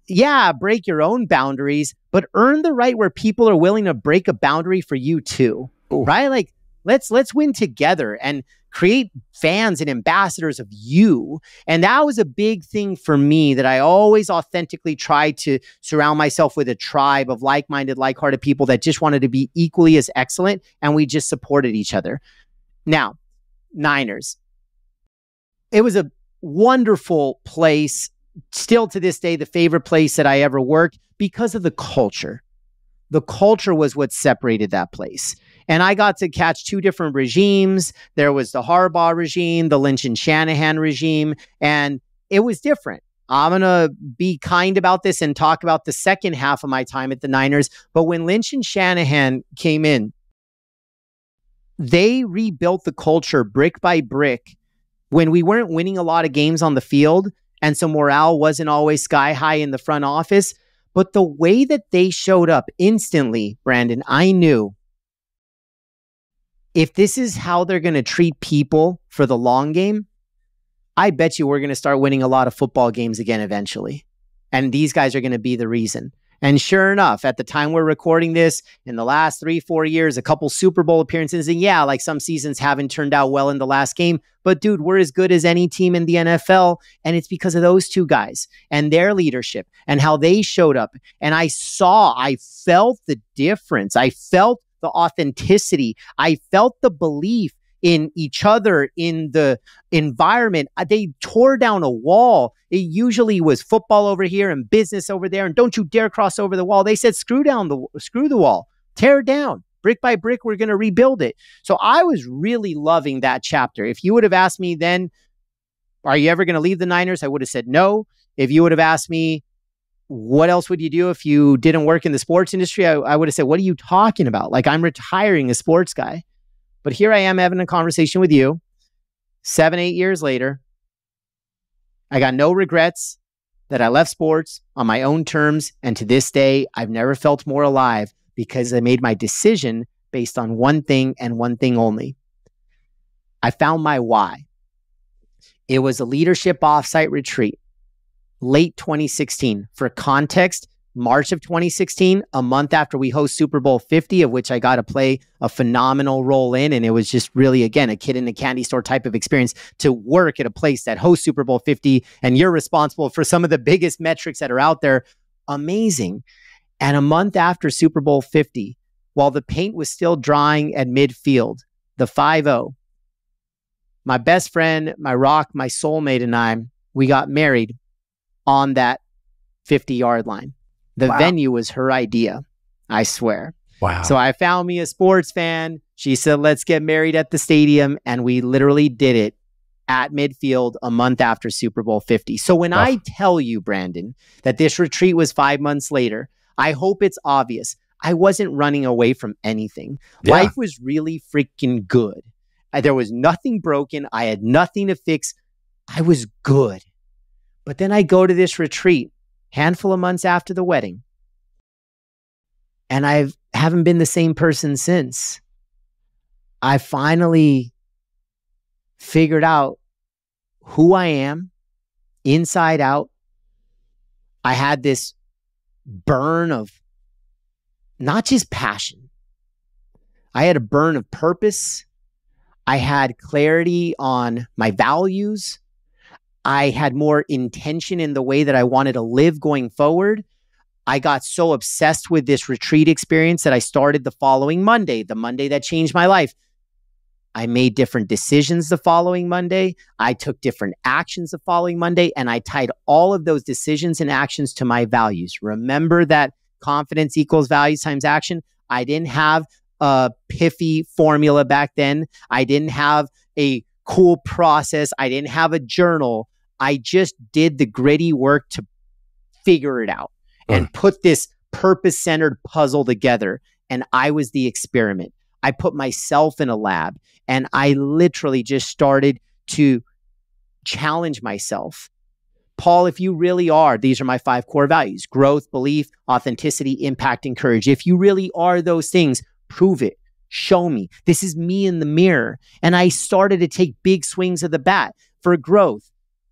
yeah, break your own boundaries, but earn the right where people are willing to break a boundary for you too. Ooh. Right? Like let's let's win together and create fans and ambassadors of you. And that was a big thing for me that I always authentically tried to surround myself with a tribe of like-minded, like-hearted people that just wanted to be equally as excellent and we just supported each other. Now, Niners. It was a wonderful place. Still to this day, the favorite place that I ever worked because of the culture. The culture was what separated that place. And I got to catch two different regimes. There was the Harbaugh regime, the Lynch and Shanahan regime, and it was different. I'm going to be kind about this and talk about the second half of my time at the Niners. But when Lynch and Shanahan came in, they rebuilt the culture brick by brick when we weren't winning a lot of games on the field. And so morale wasn't always sky high in the front office. But the way that they showed up instantly, Brandon, I knew if this is how they're going to treat people for the long game, I bet you we're going to start winning a lot of football games again eventually. And these guys are going to be the reason. And sure enough, at the time we're recording this, in the last three, four years, a couple Super Bowl appearances. And yeah, like some seasons haven't turned out well in the last game. But dude, we're as good as any team in the NFL. And it's because of those two guys and their leadership and how they showed up. And I saw, I felt the difference. I felt the authenticity. I felt the belief in each other, in the environment. Uh, they tore down a wall. It usually was football over here and business over there. And don't you dare cross over the wall. They said, screw down the, screw the wall, tear down. Brick by brick, we're going to rebuild it. So I was really loving that chapter. If you would have asked me then, are you ever going to leave the Niners? I would have said no. If you would have asked me, what else would you do if you didn't work in the sports industry? I, I would have said, what are you talking about? Like, I'm retiring a sports guy. But here I am having a conversation with you seven, eight years later. I got no regrets that I left sports on my own terms. And to this day, I've never felt more alive because I made my decision based on one thing and one thing only. I found my why. It was a leadership offsite retreat, late 2016. For context, March of 2016, a month after we host Super Bowl 50, of which I got to play a phenomenal role in. And it was just really, again, a kid in a candy store type of experience to work at a place that hosts Super Bowl 50. And you're responsible for some of the biggest metrics that are out there. Amazing. And a month after Super Bowl 50, while the paint was still drying at midfield, the 5 0, my best friend, my rock, my soulmate, and I, we got married on that 50 yard line. The wow. venue was her idea, I swear. Wow. So I found me a sports fan. She said, let's get married at the stadium. And we literally did it at midfield a month after Super Bowl 50. So when oh. I tell you, Brandon, that this retreat was five months later, I hope it's obvious. I wasn't running away from anything. Yeah. Life was really freaking good. There was nothing broken. I had nothing to fix. I was good. But then I go to this retreat handful of months after the wedding. And I haven't been the same person since. I finally figured out who I am inside out. I had this burn of not just passion, I had a burn of purpose. I had clarity on my values. I had more intention in the way that I wanted to live going forward. I got so obsessed with this retreat experience that I started the following Monday, the Monday that changed my life. I made different decisions the following Monday. I took different actions the following Monday, and I tied all of those decisions and actions to my values. Remember that confidence equals values times action. I didn't have a piffy formula back then. I didn't have a cool process. I didn't have a journal. I just did the gritty work to figure it out hmm. and put this purpose centered puzzle together. And I was the experiment. I put myself in a lab and I literally just started to challenge myself. Paul, if you really are, these are my five core values growth, belief, authenticity, impact, and courage. If you really are those things, prove it. Show me. This is me in the mirror. And I started to take big swings of the bat for growth.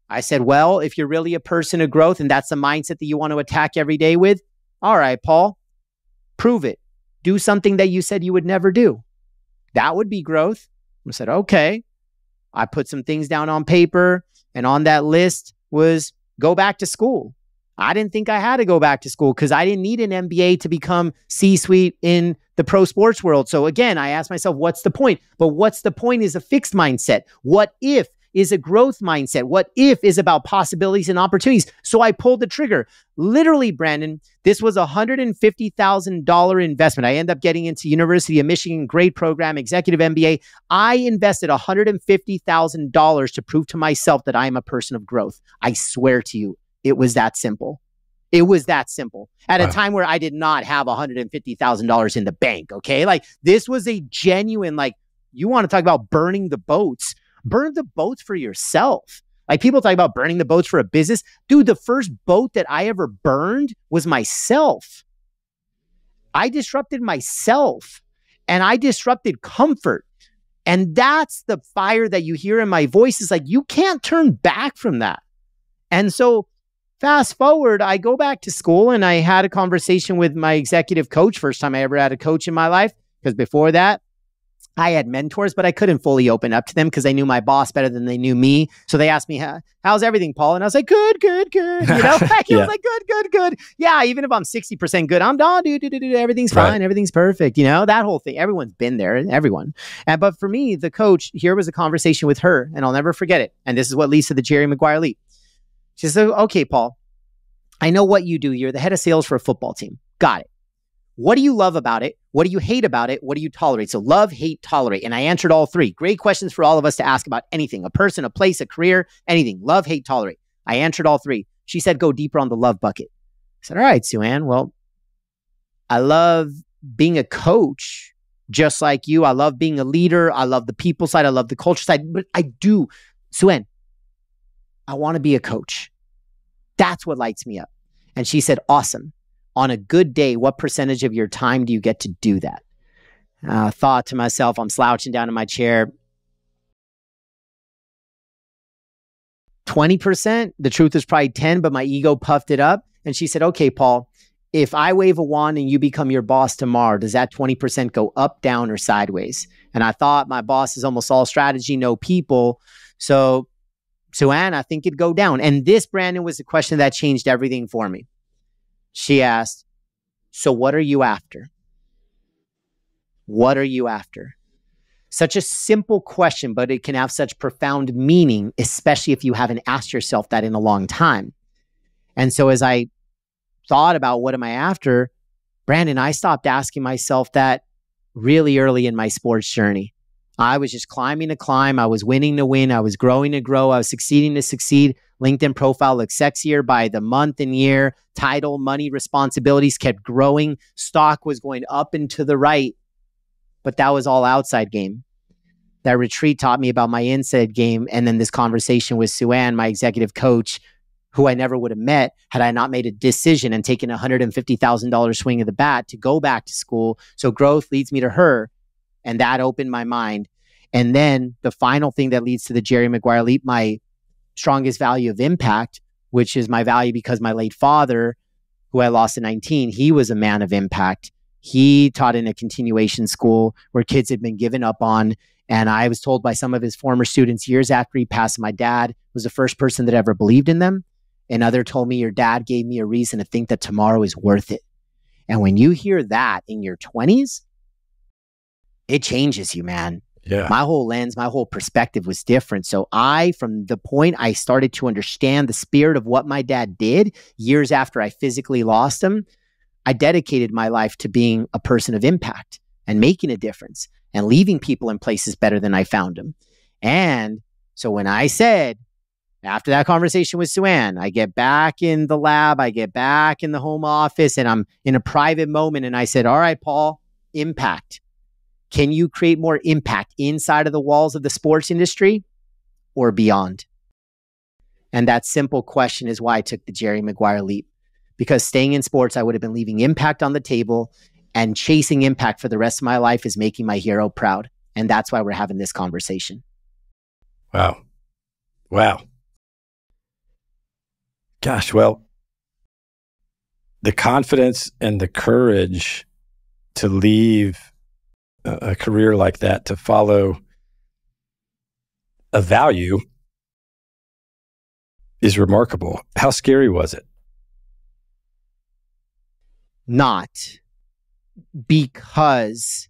I said, Well, if you're really a person of growth and that's the mindset that you want to attack every day with, all right, Paul, prove it. Do something that you said you would never do. That would be growth. I said, Okay. I put some things down on paper, and on that list was go back to school. I didn't think I had to go back to school because I didn't need an MBA to become C suite in the pro sports world. So again, I asked myself, what's the point? But what's the point is a fixed mindset. What if is a growth mindset. What if is about possibilities and opportunities. So I pulled the trigger. Literally, Brandon, this was a $150,000 investment. I end up getting into University of Michigan, great program, executive MBA. I invested $150,000 to prove to myself that I am a person of growth. I swear to you, it was that simple. It was that simple at wow. a time where I did not have $150,000 in the bank. Okay. Like this was a genuine, like, you want to talk about burning the boats burn the boats for yourself. Like people talk about burning the boats for a business. Dude, the first boat that I ever burned was myself. I disrupted myself and I disrupted comfort. And that's the fire that you hear in my voice is like, you can't turn back from that. And so, fast forward, I go back to school and I had a conversation with my executive coach. First time I ever had a coach in my life. Because before that, I had mentors, but I couldn't fully open up to them because they knew my boss better than they knew me. So they asked me, "How's everything, Paul?" And I was like, "Good, good, good." You know, [LAUGHS] [LAUGHS] I yeah. was like, "Good, good, good." Yeah, even if I'm sixty percent good, I'm done. Dude, dude, dude, everything's fine. Right. Everything's perfect. You know, that whole thing. Everyone's been there. Everyone. And but for me, the coach here was a conversation with her, and I'll never forget it. And this is what leads to the Jerry Maguire leap. She said, "Okay, Paul, I know what you do. You're the head of sales for a football team. Got it. What do you love about it? What do you hate about it? What do you tolerate? So, love, hate, tolerate. And I answered all three. Great questions for all of us to ask about anything a person, a place, a career, anything. Love, hate, tolerate. I answered all three. She said, go deeper on the love bucket. I said, all right, Sue-Ann. Well, I love being a coach just like you. I love being a leader. I love the people side. I love the culture side. But I do, Sue-Ann, I want to be a coach. That's what lights me up. And she said, awesome on a good day, what percentage of your time do you get to do that? I uh, thought to myself, I'm slouching down in my chair. 20%. The truth is probably 10, but my ego puffed it up. And she said, okay, Paul, if I wave a wand and you become your boss tomorrow, does that 20% go up, down, or sideways? And I thought my boss is almost all strategy, no people. So, Sue-Ann, I think it'd go down. And this, Brandon, was the question that changed everything for me. She asked, So what are you after? What are you after? Such a simple question, but it can have such profound meaning, especially if you haven't asked yourself that in a long time. And so as I thought about what am I after, Brandon, I stopped asking myself that really early in my sports journey. I was just climbing to climb. I was winning to win. I was growing to grow. I was succeeding to succeed. LinkedIn profile looked sexier by the month and year. Title, money, responsibilities kept growing. Stock was going up and to the right. But that was all outside game. That retreat taught me about my inside game. And then this conversation with Sue-Ann, my executive coach, who I never would have met had I not made a decision and taken a $150,000 swing of the bat to go back to school. So growth leads me to her. And that opened my mind. And then the final thing that leads to the Jerry Maguire leap, my strongest value of impact, which is my value because my late father, who I lost at 19, he was a man of impact. He taught in a continuation school where kids had been given up on. And I was told by some of his former students years after he passed, my dad was the first person that ever believed in them. Another told me, Your dad gave me a reason to think that tomorrow is worth it. And when you hear that in your 20s, it changes you, man. Yeah. My whole lens, my whole perspective was different. So I, from the point I started to understand the spirit of what my dad did years after I physically lost him, I dedicated my life to being a person of impact and making a difference and leaving people in places better than I found them. And so when I said, after that conversation with Sue-Ann, I get back in the lab, I get back in the home office, and I'm in a private moment. And I said, All right, Paul, impact. Can you create more impact inside of the walls of the sports industry or beyond? And that simple question is why I took the Jerry Maguire leap. Because staying in sports, I would have been leaving impact on the table, and chasing impact for the rest of my life is making my hero proud. And that's why we're having this conversation. Wow. Wow. Gosh, well, the confidence and the courage to leave a, career like that to follow a value is remarkable. How scary was it? Not because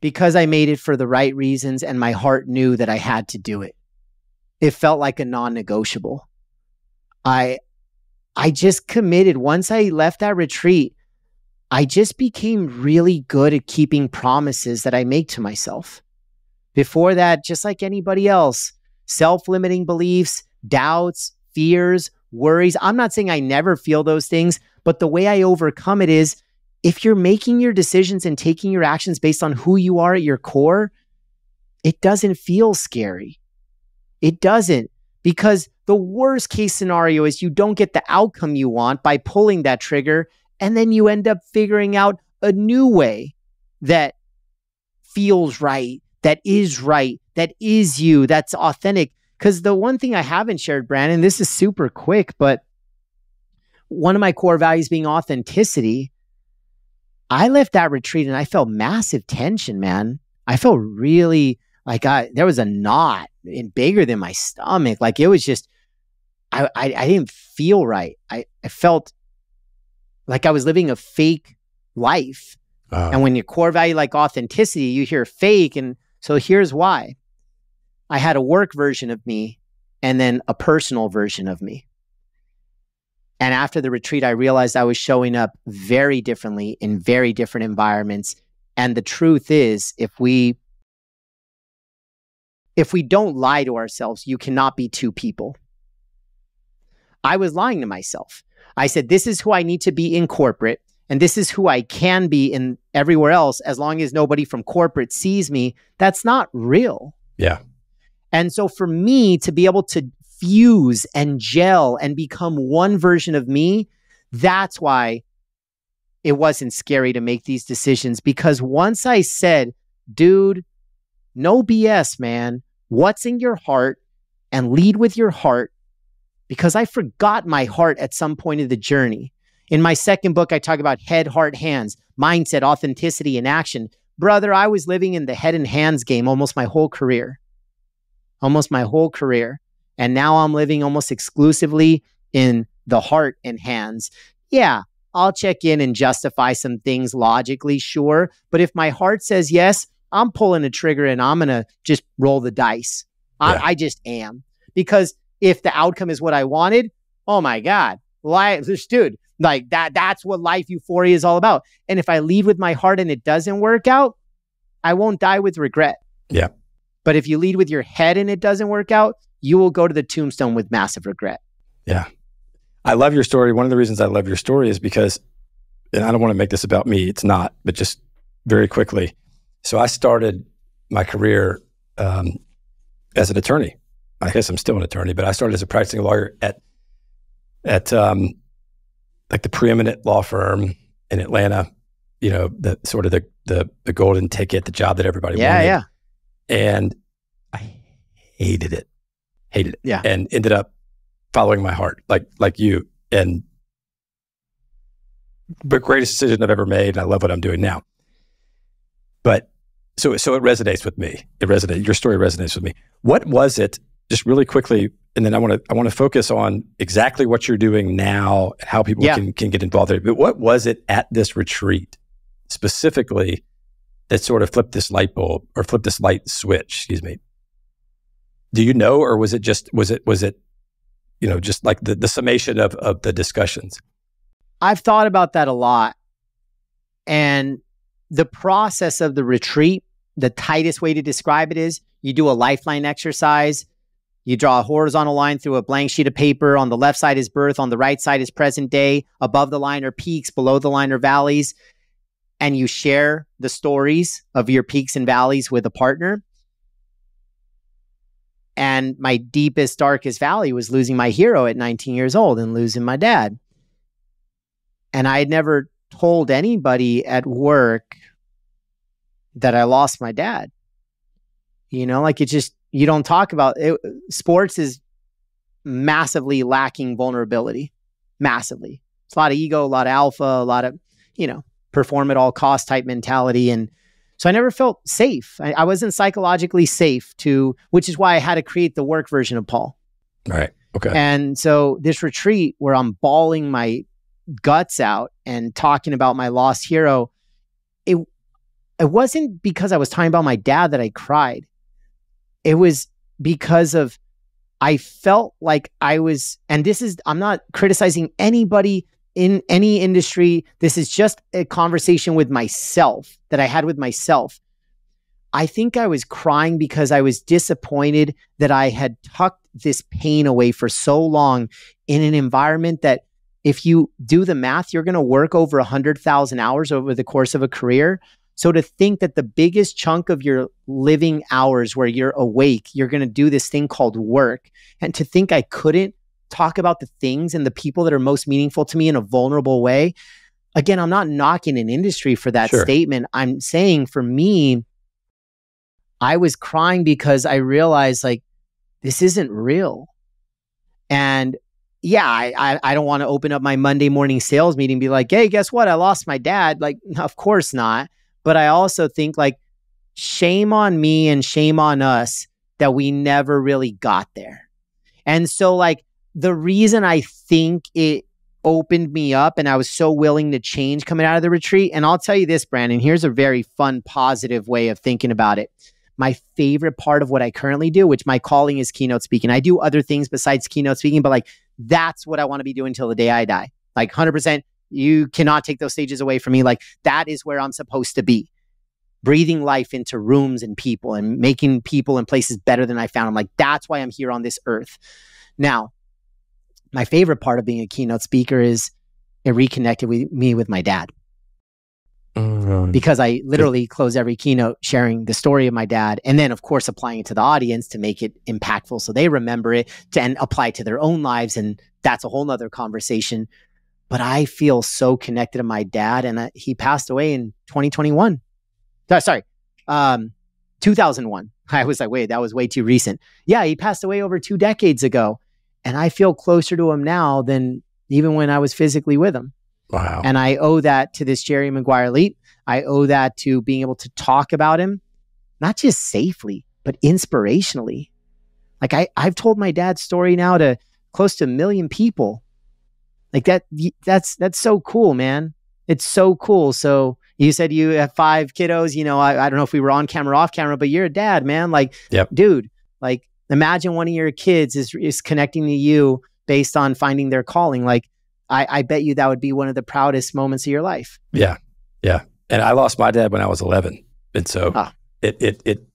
because I made it for the right reasons and my heart knew that I had to do it. It felt like a non-negotiable. I I just committed once I left that retreat. I just became really good at keeping promises that I make to myself. Before that, just like anybody else, self limiting beliefs, doubts, fears, worries. I'm not saying I never feel those things, but the way I overcome it is if you're making your decisions and taking your actions based on who you are at your core, it doesn't feel scary. It doesn't because the worst case scenario is you don't get the outcome you want by pulling that trigger, and then you end up figuring out a new way that feels right, that is right, that is you, that's authentic. Because the one thing I haven't shared, Brandon, this is super quick, but one of my core values being authenticity. I left that retreat and I felt massive tension, man. I felt really like I there was a knot in bigger than my stomach. Like it was just I, I, I didn't feel right. I, I felt like I was living a fake life. Uh, and when your core value like authenticity, you hear fake. And so here's why. I had a work version of me and then a personal version of me. And after the retreat, I realized I was showing up very differently in very different environments. And the truth is, if we if we don't lie to ourselves, you cannot be two people. I was lying to myself. I said, this is who I need to be in corporate, and this is who I can be in everywhere else as long as nobody from corporate sees me. That's not real. Yeah. And so for me to be able to fuse and gel and become one version of me, that's why it wasn't scary to make these decisions. Because once I said, dude, no BS, man, what's in your heart and lead with your heart because I forgot my heart at some point of the journey. In my second book, I talk about head, heart, hands, mindset, authenticity, and action. Brother, I was living in the head and hands game almost my whole career. Almost my whole career. And now I'm living almost exclusively in the heart and hands. Yeah, I'll check in and justify some things logically, sure. But if my heart says yes, I'm pulling a trigger and I'm going to just roll the dice. I, yeah. I just am. Because if the outcome is what I wanted, oh my God, life, [LAUGHS] dude, like that, that's what life euphoria is all about. And if I lead with my heart and it doesn't work out, I won't die with regret. Yeah. But if you lead with your head and it doesn't work out, you will go to the tombstone with massive regret. Yeah. I love your story. One of the reasons I love your story is because, and I don't want to make this about me, it's not, but just very quickly. So I started my career um, as an attorney. I guess I'm still an attorney, but I started as a practicing lawyer at at um, like the preeminent law firm in Atlanta. You know, the sort of the the, the golden ticket, the job that everybody yeah, wanted. Yeah, And I hated it, hated it. Yeah, and ended up following my heart, like like you. And the greatest decision I've ever made. And I love what I'm doing now. But so so it resonates with me. It resonates. Your story resonates with me. What was it just really quickly, and then I want to I want to focus on exactly what you're doing now and how people yeah. can can get involved there. But what was it at this retreat specifically that sort of flipped this light bulb or flipped this light switch? Excuse me. Do you know, or was it just was it was it you know just like the the summation of of the discussions? I've thought about that a lot, and the process of the retreat. The tightest way to describe it is you do a lifeline exercise you draw a horizontal line through a blank sheet of paper. On the left side is birth, on the right side is present day. Above the line are peaks, below the line are valleys. And you share the stories of your peaks and valleys with a partner. And my deepest, darkest valley was losing my hero at 19 years old and losing my dad. And I had never told anybody at work that I lost my dad. You know, like it just you don't talk about it. Sports is massively lacking vulnerability. Massively. It's a lot of ego, a lot of alpha, a lot of, you know, perform at all cost type mentality. And so I never felt safe. I, I wasn't psychologically safe to, which is why I had to create the work version of Paul. Right. Okay. And so this retreat where I'm bawling my guts out and talking about my lost hero, it it wasn't because I was talking about my dad that I cried. It was because of I felt like I was, and this is, I'm not criticizing anybody in any industry. This is just a conversation with myself that I had with myself. I think I was crying because I was disappointed that I had tucked this pain away for so long in an environment that if you do the math, you're going to work over 100,000 hours over the course of a career. So to think that the biggest chunk of your living hours where you're awake, you're going to do this thing called work, and to think I couldn't talk about the things and the people that are most meaningful to me in a vulnerable way. Again, I'm not knocking an industry for that sure. statement. I'm saying for me, I was crying because I realized like this isn't real. And yeah, I, I, I don't want to open up my Monday morning sales meeting be like, hey, guess what? I lost my dad. Like, of course not. But I also think like shame on me and shame on us that we never really got there. And so like the reason I think it opened me up and I was so willing to change coming out of the retreat. And I'll tell you this, Brandon, here's a very fun, positive way of thinking about it. My favorite part of what I currently do, which my calling is keynote speaking. I do other things besides keynote speaking, but like that's what I want to be doing till the day I die. Like 100% you cannot take those stages away from me. Like that is where I'm supposed to be. Breathing life into rooms and people and making people and places better than I found. I'm like, that's why I'm here on this earth. Now, my favorite part of being a keynote speaker is it reconnected with me with my dad. Mm-hmm. Because I literally close every keynote sharing the story of my dad, and then of course applying it to the audience to make it impactful, so they remember it to and apply it to their own lives, and that's a whole nother conversation but I feel so connected to my dad. And uh, he passed away in 2021. Uh, sorry, um, 2001. [LAUGHS] I was like, wait, that was way too recent. Yeah, he passed away over two decades ago. And I feel closer to him now than even when I was physically with him. Wow. And I owe that to this Jerry Maguire leap. I owe that to being able to talk about him, not just safely, but inspirationally. Like I, I've told my dad's story now to close to a million people like that, that's that's so cool, man. It's so cool. So you said you have five kiddos. You know, I, I don't know if we were on camera, off camera, but you're a dad, man. Like, yep. dude, like imagine one of your kids is is connecting to you based on finding their calling. Like, I, I bet you that would be one of the proudest moments of your life. Yeah, yeah. And I lost my dad when I was 11, and so ah. it it it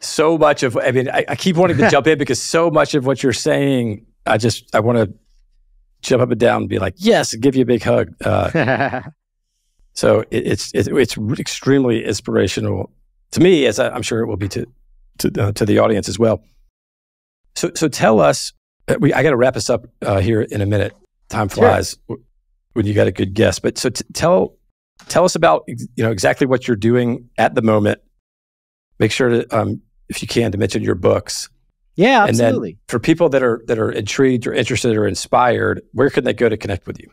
so much of I mean I, I keep wanting to [LAUGHS] jump in because so much of what you're saying I just I want to jump up and down and be like, yes, and give you a big hug. Uh, [LAUGHS] so it, it's, it, it's extremely inspirational to me, as I, am sure it will be to, to, uh, to the audience as well. So, so tell us, uh, we, I got to wrap us up uh, here in a minute. Time flies sure. when you got a good guess. But so t- tell, tell us about, you know, exactly what you're doing at the moment. Make sure to, um, if you can, to mention your books yeah, absolutely. And then for people that are that are intrigued or interested or inspired, where can they go to connect with you?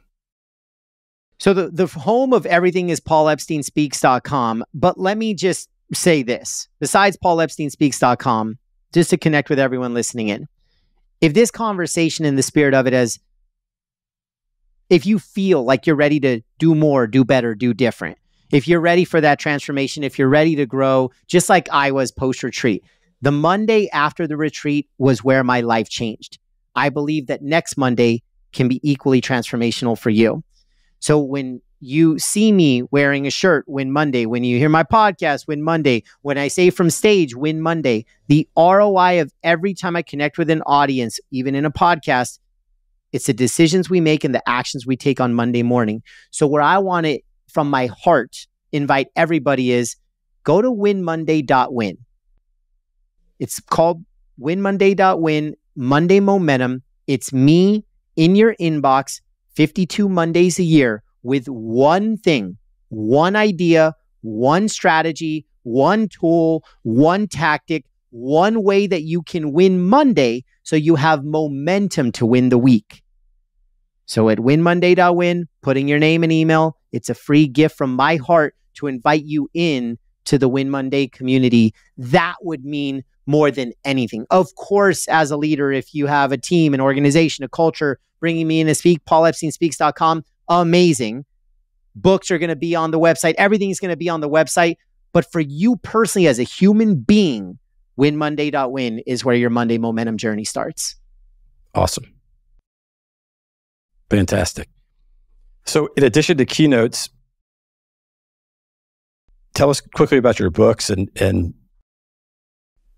So the the home of everything is paulepsteinspeaks.com, but let me just say this. Besides paulepsteinspeaks.com, just to connect with everyone listening in. If this conversation in the spirit of it as if you feel like you're ready to do more, do better, do different, if you're ready for that transformation, if you're ready to grow, just like I was post retreat, the Monday after the retreat was where my life changed. I believe that next Monday can be equally transformational for you. So when you see me wearing a shirt, win Monday. When you hear my podcast, win Monday. When I say from stage, win Monday. The ROI of every time I connect with an audience, even in a podcast, it's the decisions we make and the actions we take on Monday morning. So, where I want to, from my heart, invite everybody is go to winmonday.win. It's called winmonday.win, Monday Momentum. It's me in your inbox 52 Mondays a year with one thing, one idea, one strategy, one tool, one tactic, one way that you can win Monday so you have momentum to win the week. So at winmonday.win, putting your name and email, it's a free gift from my heart to invite you in to the Win Monday community. That would mean more than anything. Of course, as a leader, if you have a team, an organization, a culture, bringing me in to speak, paulepsteinspeaks.com, amazing. Books are going to be on the website. Everything's going to be on the website. But for you personally, as a human being, winmonday.win is where your Monday momentum journey starts. Awesome. Fantastic. So, in addition to keynotes, tell us quickly about your books and and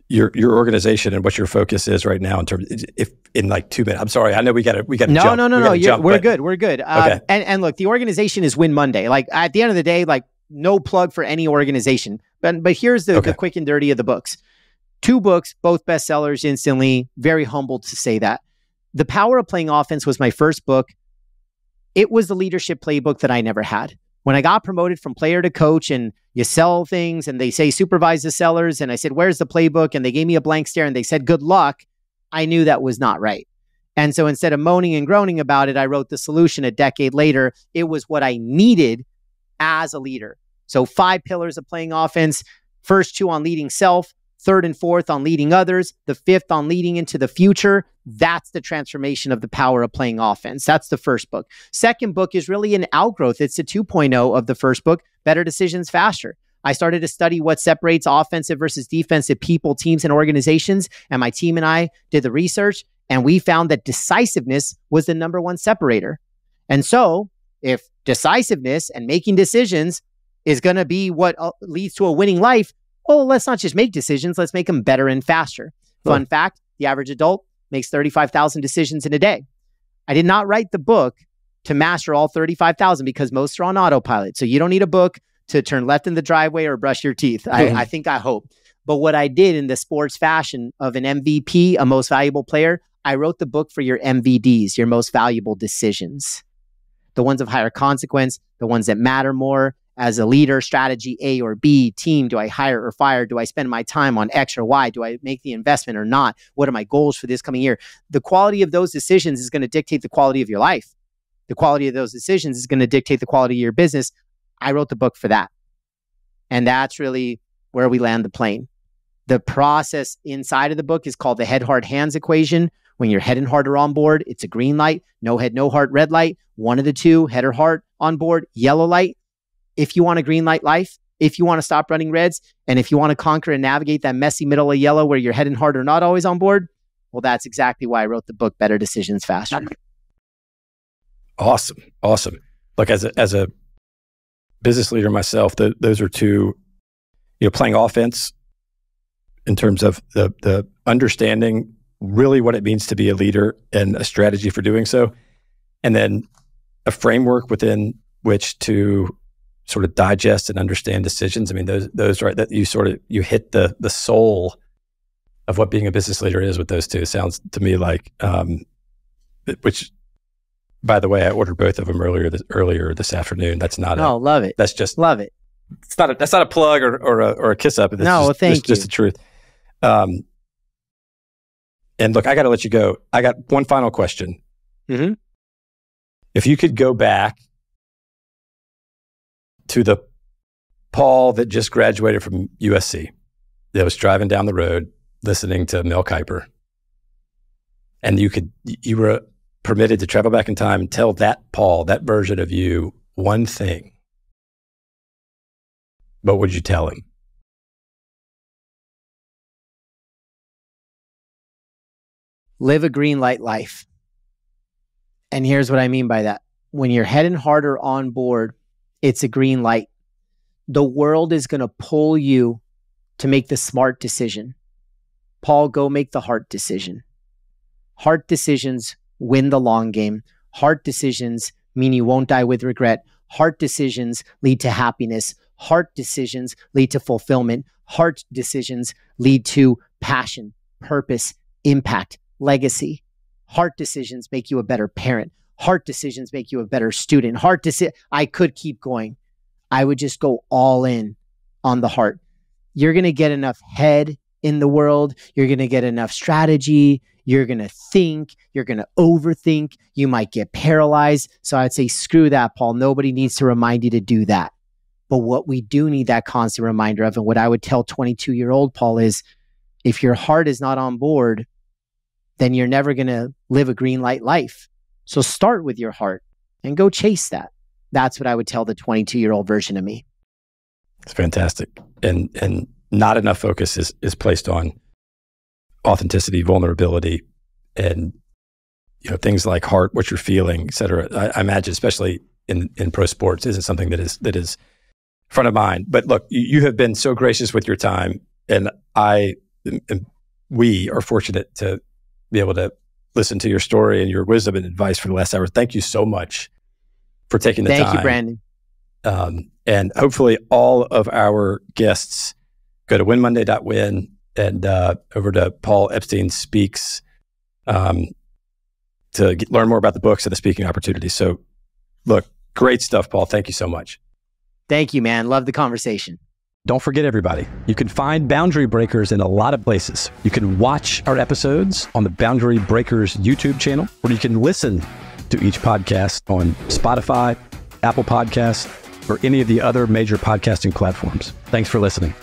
your your organization and what your focus is right now in terms if in like two minutes. I'm sorry, I know we got to we got to no jump. no no no. Jump, we're but, good. We're good. Uh, okay. And and look, the organization is Win Monday. Like at the end of the day, like no plug for any organization. But but here's the, okay. the quick and dirty of the books. Two books, both bestsellers instantly. Very humbled to say that. The Power of Playing Offense was my first book. It was the leadership playbook that I never had when I got promoted from player to coach and you sell things and they say supervise the sellers and I said where's the playbook and they gave me a blank stare and they said good luck, I knew that was not right. And so instead of moaning and groaning about it, I wrote the solution a decade later. It was what I needed as a leader. So five pillars of playing offense, first two on leading self, third and fourth on leading others, the fifth on leading into the future. That's the transformation of the power of playing offense. That's the first book. Second book is really an outgrowth. It's a 2.0 of the first book, Better Decisions Faster. I started to study what separates offensive versus defensive people, teams, and organizations. And my team and I did the research, and we found that decisiveness was the number one separator. And so, if decisiveness and making decisions is going to be what uh, leads to a winning life, oh, let's not just make decisions, let's make them better and faster. Fun fact the average adult makes 35,000 decisions in a day. I did not write the book to master all 35,000 because most are on autopilot. So you don't need a book to turn left in the driveway or brush your teeth. I, mm-hmm. I think I hope. But what I did in the sports fashion of an MVP, a most valuable player, I wrote the book for your MVDs, your most valuable decisions. The ones of higher consequence, the ones that matter more, as a leader, strategy A or B, team, do I hire or fire? Do I spend my time on X or Y? Do I make the investment or not? What are my goals for this coming year? The quality of those decisions is going to dictate the quality of your life. The quality of those decisions is going to dictate the quality of your business. I wrote the book for that. And that's really where we land the plane. The process inside of the book is called the head, heart, hands equation. When your head and heart are on board, it's a green light, no head, no heart, red light. One of the two, head or heart on board, yellow light if you want a green light life, if you want to stop running reds, and if you want to conquer and navigate that messy middle of yellow where your head and heart are not always on board, well, that's exactly why I wrote the book Better Decisions Faster. Awesome. Awesome. Look, as a, as a business leader myself, the, those are two, you know, playing offense in terms of the, the understanding really what it means to be a leader and a strategy for doing so. And then a framework within which to sort of digest and understand decisions. I mean, those those right that you sort of you hit the the soul of what being a business leader is with those two. It sounds to me like, um, which, by the way, I ordered both of them earlier this, earlier this afternoon. That's not. Oh, a, love it. That's just love it. It's not. A, that's not a plug or or a, or a kiss up. That's no, just, thank you. Just the truth. Um, and look, I got to let you go. I got one final question. Mm-hmm. If you could go back to the Paul that just graduated from USC that was driving down the road listening to Mel Kiper. And you could, you were permitted to travel back in time and tell that Paul, that version of you, one thing. What would you tell him? Live a green light life. And here's what I mean by that. When you're heading heart are on board it's a green light. The world is going to pull you to make the smart decision. Paul, go make the heart decision. Heart decisions win the long game. Heart decisions mean you won't die with regret. Heart decisions lead to happiness. Heart decisions lead to fulfillment. Heart decisions lead to passion, purpose, impact, legacy. Heart decisions make you a better parent. Heart decisions make you a better student. Heart deci- I could keep going. I would just go all in on the heart. You're going to get enough head in the world. You're going to get enough strategy. You're going to think. You're going to overthink. You might get paralyzed. So I'd say, screw that, Paul. Nobody needs to remind you to do that. But what we do need that constant reminder of, and what I would tell 22 year old Paul is if your heart is not on board, then you're never going to live a green light life. So start with your heart and go chase that. That's what I would tell the 22 year old version of me. It's fantastic. And, and not enough focus is, is placed on authenticity, vulnerability, and you know things like heart, what you're feeling, et cetera. I, I imagine, especially in, in pro sports, isn't something that is that is front of mind. But look, you, you have been so gracious with your time, and I, and we are fortunate to be able to listen to your story and your wisdom and advice for the last hour. Thank you so much for taking the Thank time. Thank you, Brandon. Um, and hopefully, all of our guests go to winmonday.win and uh, over to Paul Epstein Speaks um, to get, learn more about the books and the speaking opportunities. So, look, great stuff, Paul. Thank you so much. Thank you, man. Love the conversation. Don't forget, everybody, you can find Boundary Breakers in a lot of places. You can watch our episodes on the Boundary Breakers YouTube channel, or you can listen to each podcast on Spotify, Apple Podcasts, or any of the other major podcasting platforms. Thanks for listening.